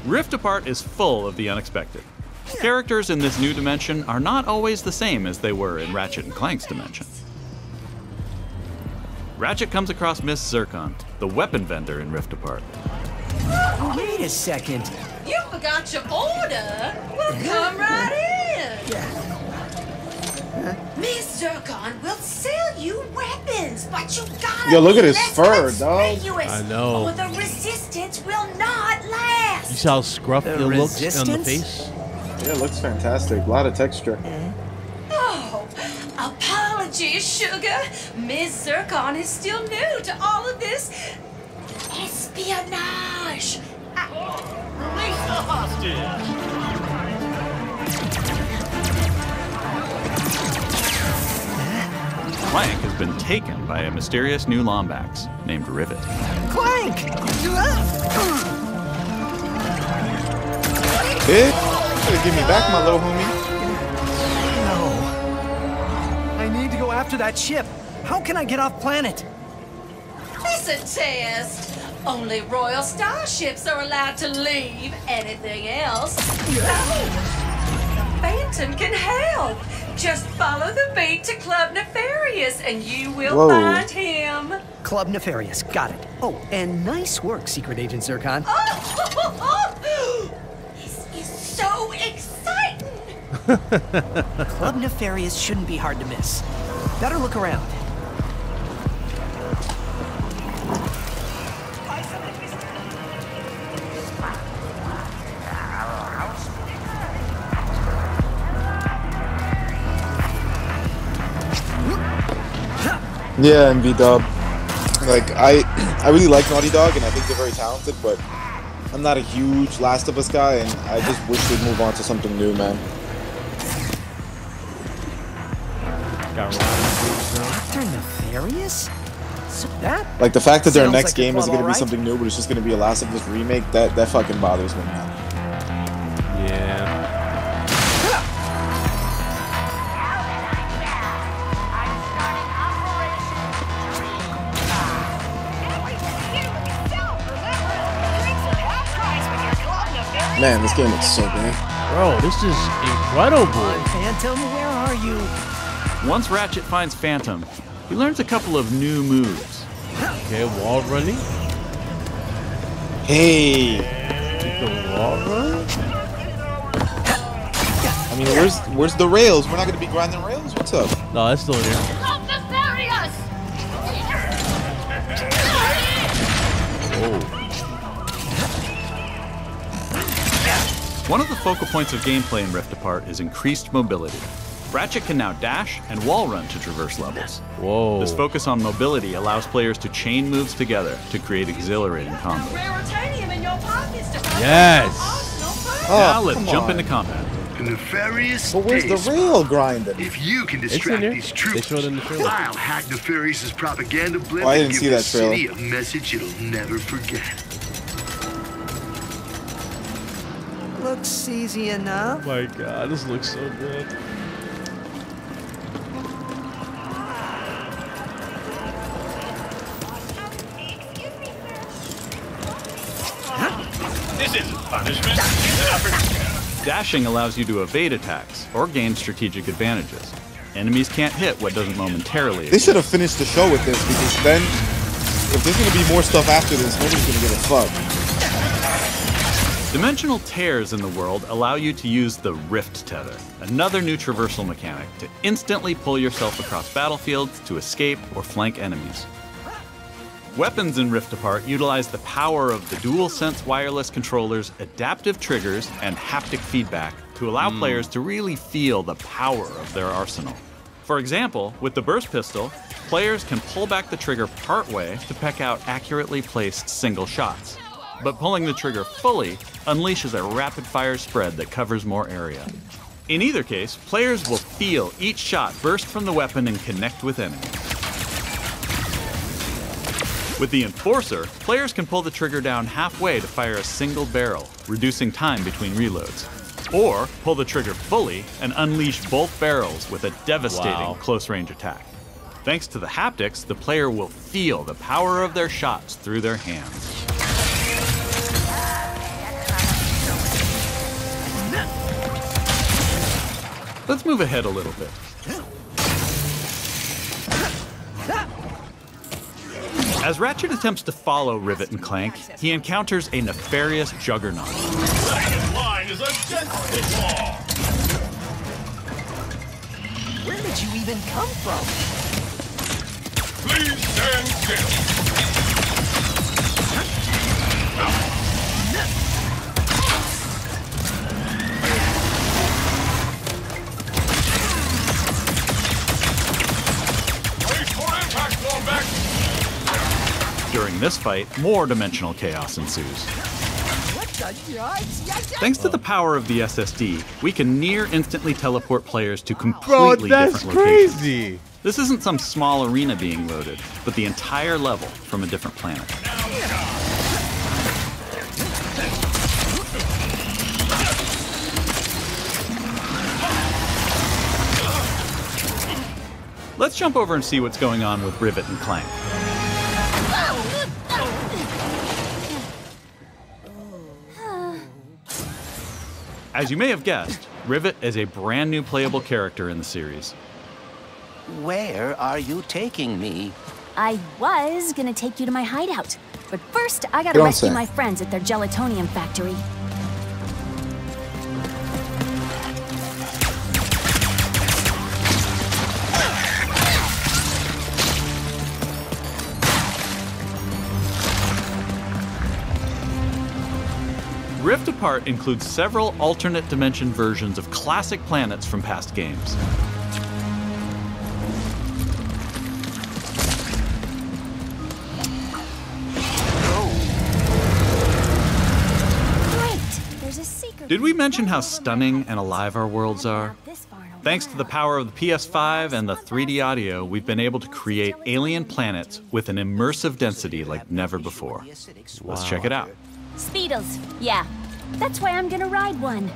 Speaker 7: Rift Apart is full of the unexpected. Characters in this new dimension are not always the same as they were in Ratchet and Clank's dimension. Ratchet comes across Miss Zurkon, the weapon vendor in Rift Apart.
Speaker 8: Oh, wait a second.
Speaker 10: You forgot your order? Well, come right in. Miss Zurkon will sell you weapons, but you gotta
Speaker 2: Yo, look
Speaker 10: be
Speaker 2: at his
Speaker 10: less
Speaker 2: fur, dog.
Speaker 1: I know.
Speaker 10: Or the resistance will not last.
Speaker 1: You
Speaker 10: last.
Speaker 1: see how scruffy it looks on the face?
Speaker 2: Yeah, it looks fantastic. A lot of texture.
Speaker 10: Oh, apologies, sugar. Miss Zurkon is still new to all of this espionage.
Speaker 11: Release the hostage!
Speaker 7: Clank has been taken by a mysterious new Lombax named Rivet.
Speaker 8: Clank!
Speaker 2: Hey, better give me back, my little homie.
Speaker 8: After that ship. How can I get off planet?
Speaker 10: Listen, Test. Only royal starships are allowed to leave. Anything else? No. Phantom can help. Just follow the beat to Club Nefarious and you will
Speaker 2: Whoa.
Speaker 10: find him.
Speaker 8: Club Nefarious, got it. Oh, and nice work, Secret Agent Zurkon.
Speaker 10: Oh, [laughs] this is so exciting. [laughs]
Speaker 8: Club Nefarious shouldn't be hard to miss. Better look around.
Speaker 2: Yeah, and V Dub. Like I, [clears throat] I really like Naughty Dog, and I think they're very talented. But I'm not a huge Last of Us guy, and I just wish they'd move on to something new, man.
Speaker 8: Nefarious? So that?
Speaker 2: Like the fact that their next
Speaker 8: like
Speaker 2: game is
Speaker 8: club,
Speaker 2: going to be something new, but it's just going to be a Last of Us remake. That that fucking bothers me, man.
Speaker 1: Yeah.
Speaker 2: Man, this game looks so good.
Speaker 1: Bro, this is incredible.
Speaker 8: Phantom, where are you?
Speaker 7: Once Ratchet finds Phantom, he learns a couple of new moves.
Speaker 1: Okay, wall running.
Speaker 2: Hey,
Speaker 1: The wall run?
Speaker 2: I mean, where's where's the rails? We're not going to be grinding rails. What's up?
Speaker 1: No, that's still there.
Speaker 11: Club Nefarious!
Speaker 7: One of the focal points of gameplay in Rift Apart is increased mobility. Ratchet can now dash and wall run to traverse levels.
Speaker 1: Whoa.
Speaker 7: This focus on mobility allows players to chain moves together to create exhilarating combos.
Speaker 10: Raritanium in your
Speaker 1: Yes.
Speaker 7: Oh, now
Speaker 2: Oh,
Speaker 7: let's
Speaker 2: come
Speaker 7: jump
Speaker 2: on.
Speaker 7: into combat.
Speaker 12: The nefarious
Speaker 2: But where's the real grinding?
Speaker 12: If you can distract
Speaker 1: there.
Speaker 12: these
Speaker 1: They
Speaker 12: troops,
Speaker 1: showed it in the trailer.
Speaker 12: I'll hack Nefarious's propaganda blimp
Speaker 2: Oh, I
Speaker 12: and
Speaker 2: didn't
Speaker 12: give
Speaker 2: see
Speaker 12: the
Speaker 2: that trailer.
Speaker 12: city a message it'll never forget.
Speaker 8: Looks easy enough.
Speaker 1: Oh my god, this looks so good.
Speaker 7: Dashing allows you to evade attacks or gain strategic advantages. Enemies can't hit what doesn't momentarily.
Speaker 2: They should have finished the show with this because then, if there's gonna be more stuff after this, nobody's gonna give a fuck.
Speaker 7: Dimensional tears in the world allow you to use the Rift Tether, another new traversal mechanic to instantly pull yourself across battlefields to escape or flank enemies. Weapons in Rift Apart utilize the power of the DualSense wireless controller's adaptive triggers and haptic feedback to allow hmm. players to really feel the power of their arsenal. For example, with the burst pistol, players can pull back the trigger partway to peck out accurately placed single shots. But pulling the trigger fully unleashes a rapid fire spread that covers more area. In either case, players will feel each shot burst from the weapon and connect with enemies. With the Enforcer, players can pull the trigger down halfway to fire a single barrel, reducing time between reloads. Or pull the trigger fully and unleash both barrels with a devastating
Speaker 1: Wow.
Speaker 7: close range attack. Thanks to the haptics, the player will feel the power of their shots through their hands. Let's move ahead a little bit. As Ratchet attempts to follow Rivet and Clank, he encounters a nefarious juggernaut.
Speaker 11: Second line is against the law.
Speaker 8: Where did you even come from?
Speaker 11: Please stand still.
Speaker 7: During this fight, more dimensional chaos ensues.
Speaker 8: What the yikes?
Speaker 7: Thanks to the power of the SSD, we can near instantly teleport players to
Speaker 1: Bro,
Speaker 7: completely
Speaker 1: that's
Speaker 7: different locations.
Speaker 1: crazy.
Speaker 7: This isn't some small arena being loaded, but the entire level from a different planet. Let's jump over and see what's going on with Rivet and Clank. As you may have guessed, Rivet is a brand new playable character in the series.
Speaker 13: Where are you taking me?
Speaker 14: I was gonna take you to my hideout. But first, I gotta
Speaker 13: Don't
Speaker 14: rescue my friends at their gelatonium factory.
Speaker 7: Rift Apart includes several alternate dimension versions of classic planets from past games.
Speaker 14: Great! There's a secret.
Speaker 7: Did we mention how stunning and alive our worlds are? Thanks to the power of the PS5 and the 3D audio, we've been able to create alien planets with an immersive density like never before. Let's check it out.
Speaker 14: Speedos. Yeah. That's why I'm gonna ride one.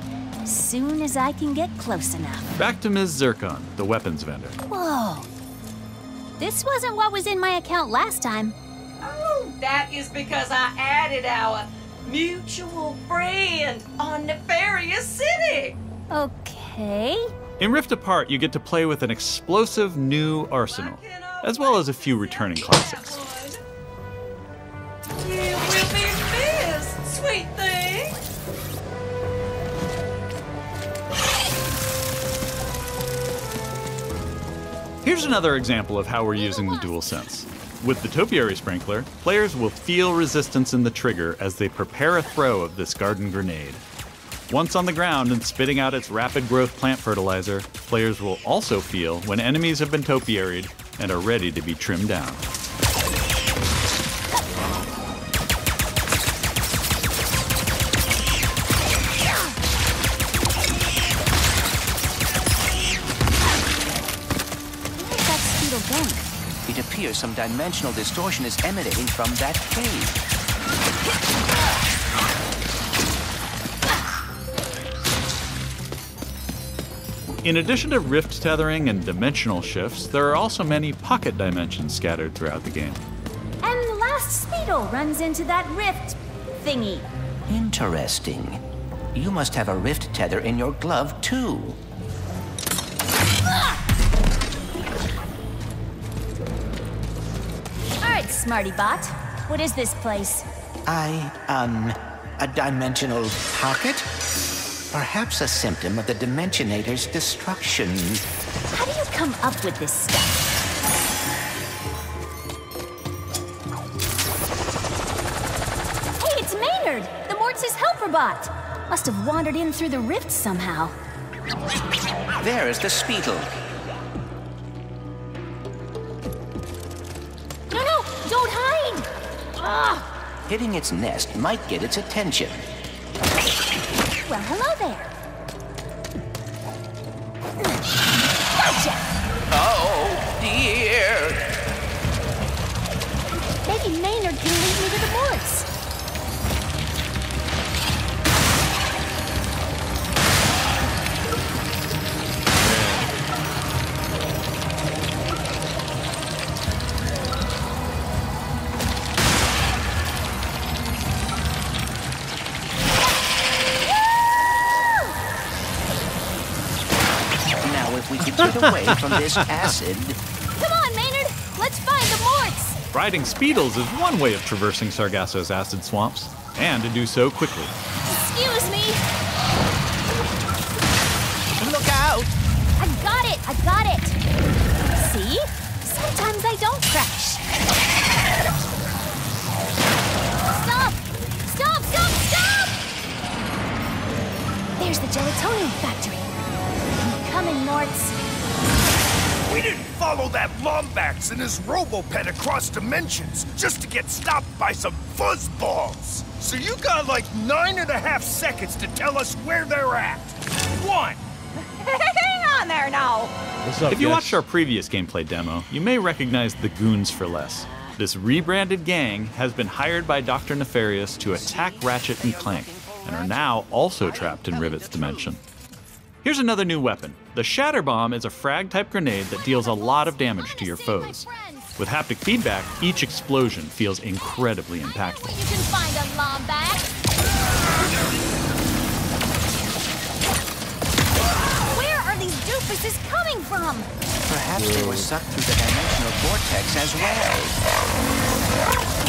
Speaker 14: Soon as I can get close enough.
Speaker 7: Back to Ms. Zurkon, the weapons vendor.
Speaker 14: Whoa. This wasn't what was in my account last time.
Speaker 10: Oh, that is because I added our mutual friend on Nefarious City.
Speaker 14: Okay.
Speaker 7: In Rift Apart, you get to play with an explosive new arsenal, as well as a few returning classics.
Speaker 10: You will be missed, sweet thing.
Speaker 7: Here's another example of how we're using the DualSense. With the Topiary Sprinkler, players will feel resistance in the trigger as they prepare a throw of this garden grenade. Once on the ground and spitting out its rapid growth plant fertilizer, players will also feel when enemies have been topiaried and are ready to be trimmed down.
Speaker 13: Some dimensional distortion is emanating from that cave.
Speaker 7: In addition to rift tethering and dimensional shifts, there are also many pocket dimensions scattered throughout the game.
Speaker 14: And the last Speetle runs into that rift thingy.
Speaker 13: Interesting. You must have a rift tether in your glove, too.
Speaker 14: Right, Smarty Bot. What is this place?
Speaker 13: I, um, a dimensional pocket? Perhaps a symptom of the Dimensionator's destruction.
Speaker 14: How do you come up with this stuff? Hey, it's Maynard, the Mortis helper bot. Must have wandered in through the rift somehow.
Speaker 13: There is the
Speaker 14: Speetle. Ah!
Speaker 13: Hitting its nest might get its attention.
Speaker 14: Well, hello there. Gotcha!
Speaker 13: Oh, dear.
Speaker 14: Maybe Maynard can lead me to the Morts.
Speaker 13: Away from this acid.
Speaker 14: Come on, Maynard! Let's find the Morts!
Speaker 7: Riding Speetles is one way of traversing Sargasso's acid swamps, and to do so quickly.
Speaker 14: Excuse me!
Speaker 13: Look out!
Speaker 14: I got it! I got it! See? Sometimes I don't crash. Stop! Stop! Stop! Stop! There's the gelatonium factory. I'm coming, Morts.
Speaker 15: We didn't follow that Lombax and his Robopet across dimensions just to get stopped by some fuzzballs. So you got like nine and a half seconds to tell us where they're at. One. [laughs]
Speaker 14: Hang on there now!
Speaker 1: What's up,
Speaker 7: if you
Speaker 1: guys?
Speaker 7: watched our previous gameplay demo, you may recognize the Goons for Less. This rebranded gang has been hired by Dr. Nefarious to attack Ratchet and Clank, and are now also trapped in Rivet's dimension. Here's another new weapon. The Shatter Bomb is a frag type grenade that deals a lot of damage to your foes. With haptic feedback, each explosion feels incredibly impactful.
Speaker 14: You can find a Lombax. Where are these doofuses coming from?
Speaker 13: Perhaps they were sucked through the dimensional vortex as well.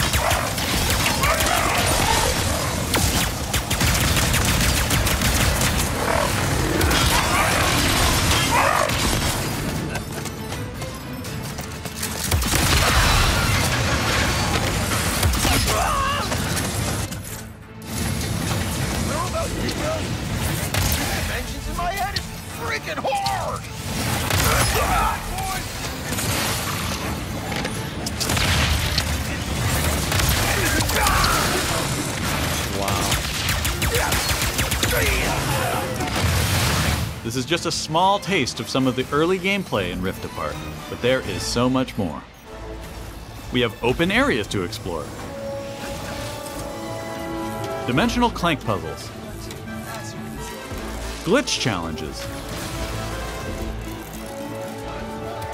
Speaker 7: Just a small taste of some of the early gameplay in Rift Apart, but there is so much more. We have open areas to explore, dimensional clank puzzles, glitch challenges,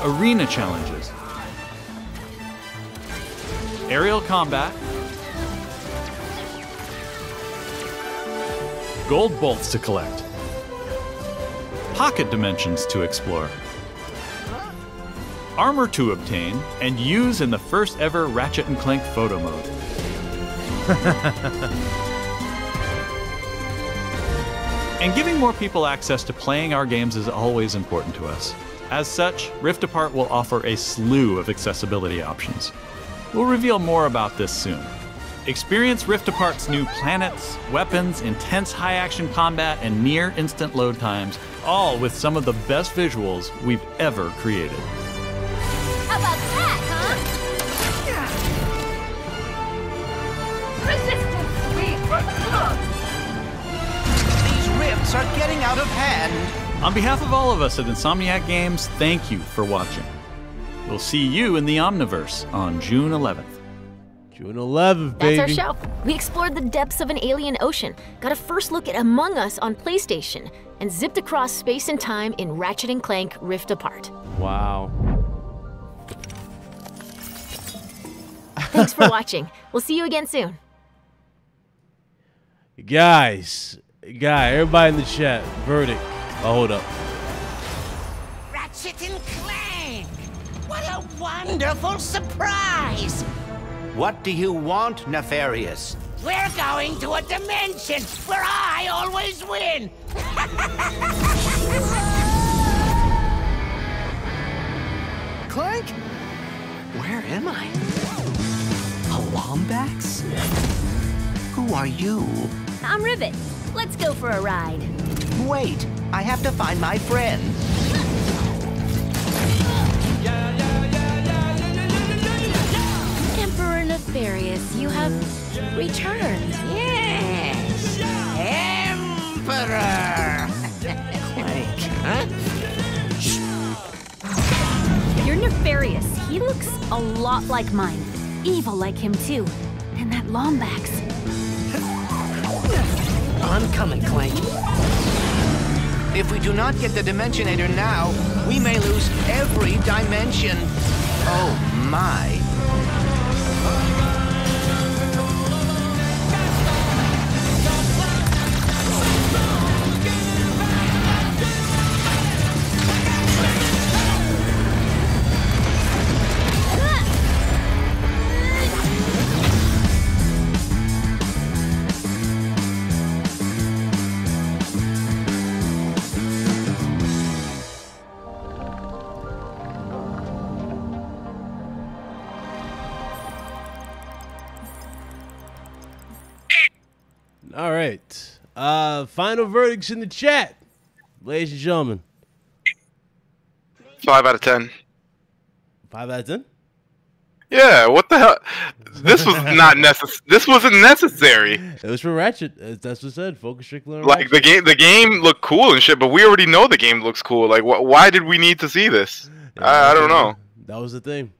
Speaker 7: arena challenges, aerial combat, gold bolts to collect, pocket dimensions to explore, armor to obtain and use in the first ever Ratchet and Clank photo mode. [laughs] and giving more people access to playing our games is always important to us. As such, Rift Apart will offer a slew of accessibility options. We'll reveal more about this soon. Experience Rift Apart's new planets, weapons, intense high action combat, and near instant load times, all with some of the best visuals we've ever created.
Speaker 14: How about that, huh?
Speaker 10: Resistance
Speaker 13: These rifts are getting out of hand.
Speaker 7: On behalf of all of us at Insomniac Games, thank you for watching. We'll see you in the Omniverse on June 11th.
Speaker 1: June 11th, baby.
Speaker 3: That's our show. We explored the depths of an alien ocean, got a first look at Among Us on PlayStation, and zipped across space and time in Ratchet and Clank Rift Apart.
Speaker 1: Wow.
Speaker 3: Thanks for [laughs] watching. We'll see you again soon.
Speaker 1: Guys, guy, everybody in the chat, verdict. Oh, hold up.
Speaker 16: Ratchet and Clank! What a wonderful surprise!
Speaker 13: What do you want, Nefarious?
Speaker 16: We're going to a dimension where I always win! [laughs]
Speaker 8: Clank? Where am I? A Lombax?
Speaker 13: Who are you?
Speaker 14: I'm Rivet. Let's go for a ride.
Speaker 13: Wait, I have to find my friend.
Speaker 14: Nefarious, you have returned.
Speaker 16: Yes! Emperor!
Speaker 8: Clank.
Speaker 16: Huh?
Speaker 14: You're Nefarious. He looks a lot like mine. Evil like him, too. And that Lombax.
Speaker 8: I'm coming, Clank.
Speaker 13: If we do not get the Dimensionator now, we may lose every dimension. Oh my.
Speaker 1: All final verdicts in the chat, ladies and gentlemen.
Speaker 2: Five out of ten.
Speaker 1: Five out of ten.
Speaker 2: Yeah, what the hell? This was not necessary. This wasn't necessary.
Speaker 1: It was for Ratchet. That's what it said. Focus strictly on
Speaker 2: Like the game, the game looked cool and shit, but we already know the game looks cool. Like, wh- why did we need to see this? I, I don't know.
Speaker 1: That was the thing.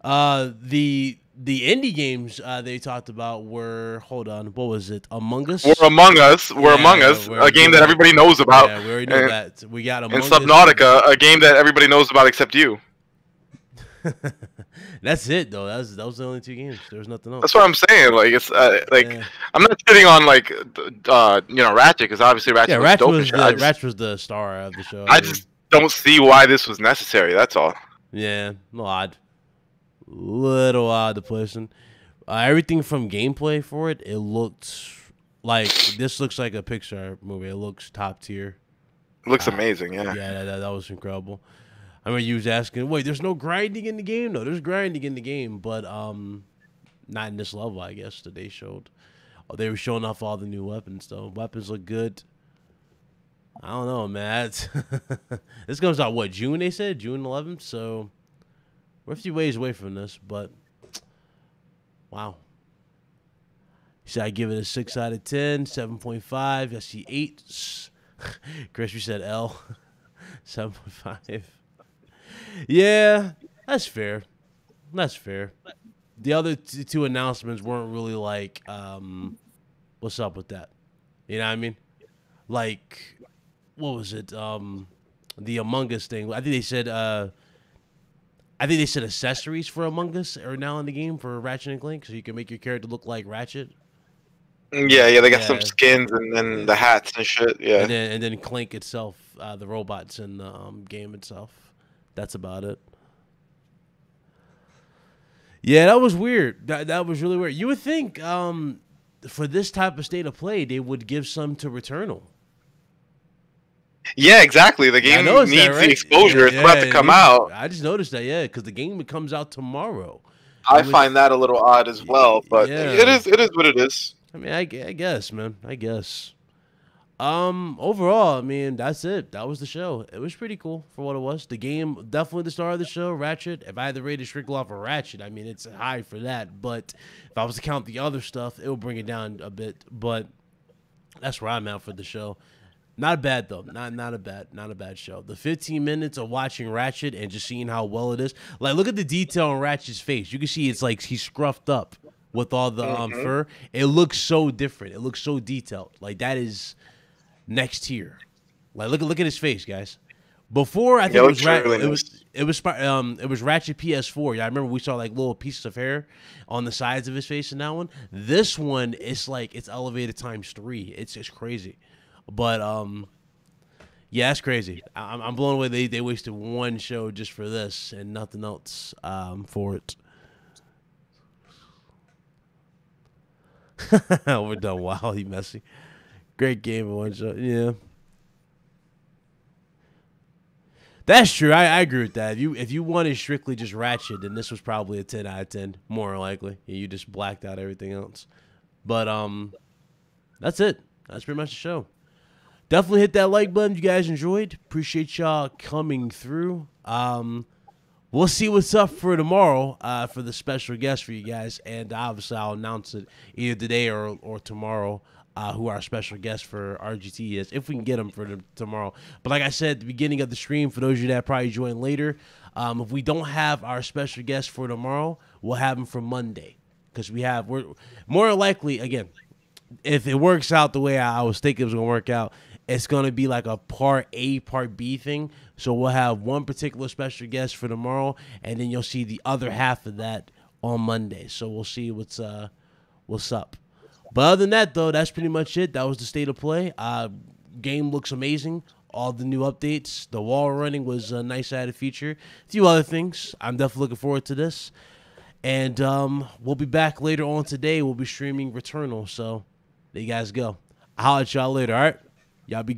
Speaker 1: Uh, the the indie games uh, they talked about were hold on, what was it? Among Us.
Speaker 2: We're Among Us. We're
Speaker 1: Yeah,
Speaker 2: Among Us,
Speaker 1: we're-
Speaker 2: a game that everybody knows about.
Speaker 1: Yeah, we already know
Speaker 2: and,
Speaker 1: that. We got
Speaker 2: and
Speaker 1: Among Us.
Speaker 2: Subnautica, a game that everybody knows about except you. [laughs]
Speaker 1: That's it though. That was that was the only two games. There was nothing else.
Speaker 2: That's what I'm saying. Like, it's uh, like I'm not sitting on like uh, you know Ratchet because obviously Ratchet
Speaker 1: yeah,
Speaker 2: was
Speaker 1: Ratchet
Speaker 2: dope and
Speaker 1: was the
Speaker 2: I just,
Speaker 1: Ratchet was the star of the show.
Speaker 2: I just don't see why this was necessary. That's all.
Speaker 1: Yeah, little odd. Little odd to person. Uh, everything from gameplay for it, it looked like this looks like a Pixar movie. It looks top tier.
Speaker 2: It looks amazing. Yeah.
Speaker 1: Yeah, that, that, that was incredible. I mean, you was asking, wait, there's no grinding in the game? No, there's grinding in the game, but um, not in this level, I guess, that they showed. Oh, they were showing off all the new weapons, though. Weapons look good. I don't know, man. [laughs] [laughs] This comes out, what, June, they said? June 11th? So we're a few ways away from this, but wow. Should I give it a 6 out of 10? 7.5? I see 8. [laughs] Chris, you said L. [laughs] 7.5. Yeah, that's fair. That's fair. The other t- two announcements weren't really like, um, what's up with that? You know what I mean? Like, what was it? Um, the Among Us thing. I think they said, uh, I think they said accessories for Among Us are now in the game for Ratchet and Clank, so you can make your character look like Ratchet.
Speaker 2: Yeah, yeah. They got some skins and then the hats and shit. Yeah.
Speaker 1: And then and then Clank itself, uh, the robots in the um, game itself. That's about it. Yeah, that was weird. That that was really weird. You would think um, for this type of state of play, they would give some to Returnal.
Speaker 2: Yeah, exactly. The game needs
Speaker 1: that,
Speaker 2: the
Speaker 1: right?
Speaker 2: exposure. it's
Speaker 1: Yeah,
Speaker 2: about to come out.
Speaker 1: I just noticed that, yeah, because the game comes out tomorrow.
Speaker 2: I was, find that a little odd as well, but yeah. it is it is what it is.
Speaker 1: I mean, I, I guess, man. I guess. Um, overall, I mean, that's it. That was the show. It was pretty cool for what it was. The game, definitely the star of the show, Ratchet. If I had the rated Strickle off of Ratchet, I mean, it's high for that. But if I was to count the other stuff, it will bring it down a bit. But that's where I'm at for the show. Not bad though. Not not a bad not a bad show. The 15 minutes of watching Ratchet and just seeing how well it is. Like look at the detail on Ratchet's face. You can see it's like he's scruffed up with all the um, mm-hmm. fur. It looks so different. It looks so detailed. Like that is next tier. Like look at look at his face, guys. Before I think it was Ra- it was it was um it was Ratchet PS4. Yeah, I remember we saw like little pieces of hair on the sides of his face in that one. This one it's like it's elevated times three. It's just crazy. But um, yeah, it's crazy. I'm, I'm blown away. They they wasted one show just for this and nothing else um, for it. [laughs] We're done. Wow, he messy. Great game one show. Yeah. That's true. I, I agree with that. If you if you wanted strictly just Ratchet, then this was probably a ten out of ten, more likely. You just blacked out everything else. But um, that's it. That's pretty much the show definitely hit that like button if you guys enjoyed. Appreciate y'all coming through. Um, we'll see what's up for tomorrow uh, for the special guest for you guys, and obviously I'll announce it either today or or tomorrow. Uh, who our special guest for RGT is, if we can get him for the, tomorrow. But like I said at the beginning of the stream, for those of you that probably join later, um, if we don't have our special guest for tomorrow, we'll have him for Monday because we have we're more likely again if it works out the way I was thinking it was gonna work out, it's gonna be like a part A, part B thing. So we'll have one particular special guest for tomorrow, and then you'll see the other half of that on Monday. So we'll see what's uh what's up. But other than that, though, that's pretty much it. That was the state of play. Uh, game looks amazing. All the new updates. The wall running was a nice added feature. A few other things. I'm definitely looking forward to this. And um, we'll be back later on today. We'll be streaming Returnal. So there you guys go. I'll let y'all later. All right. Y'all be good.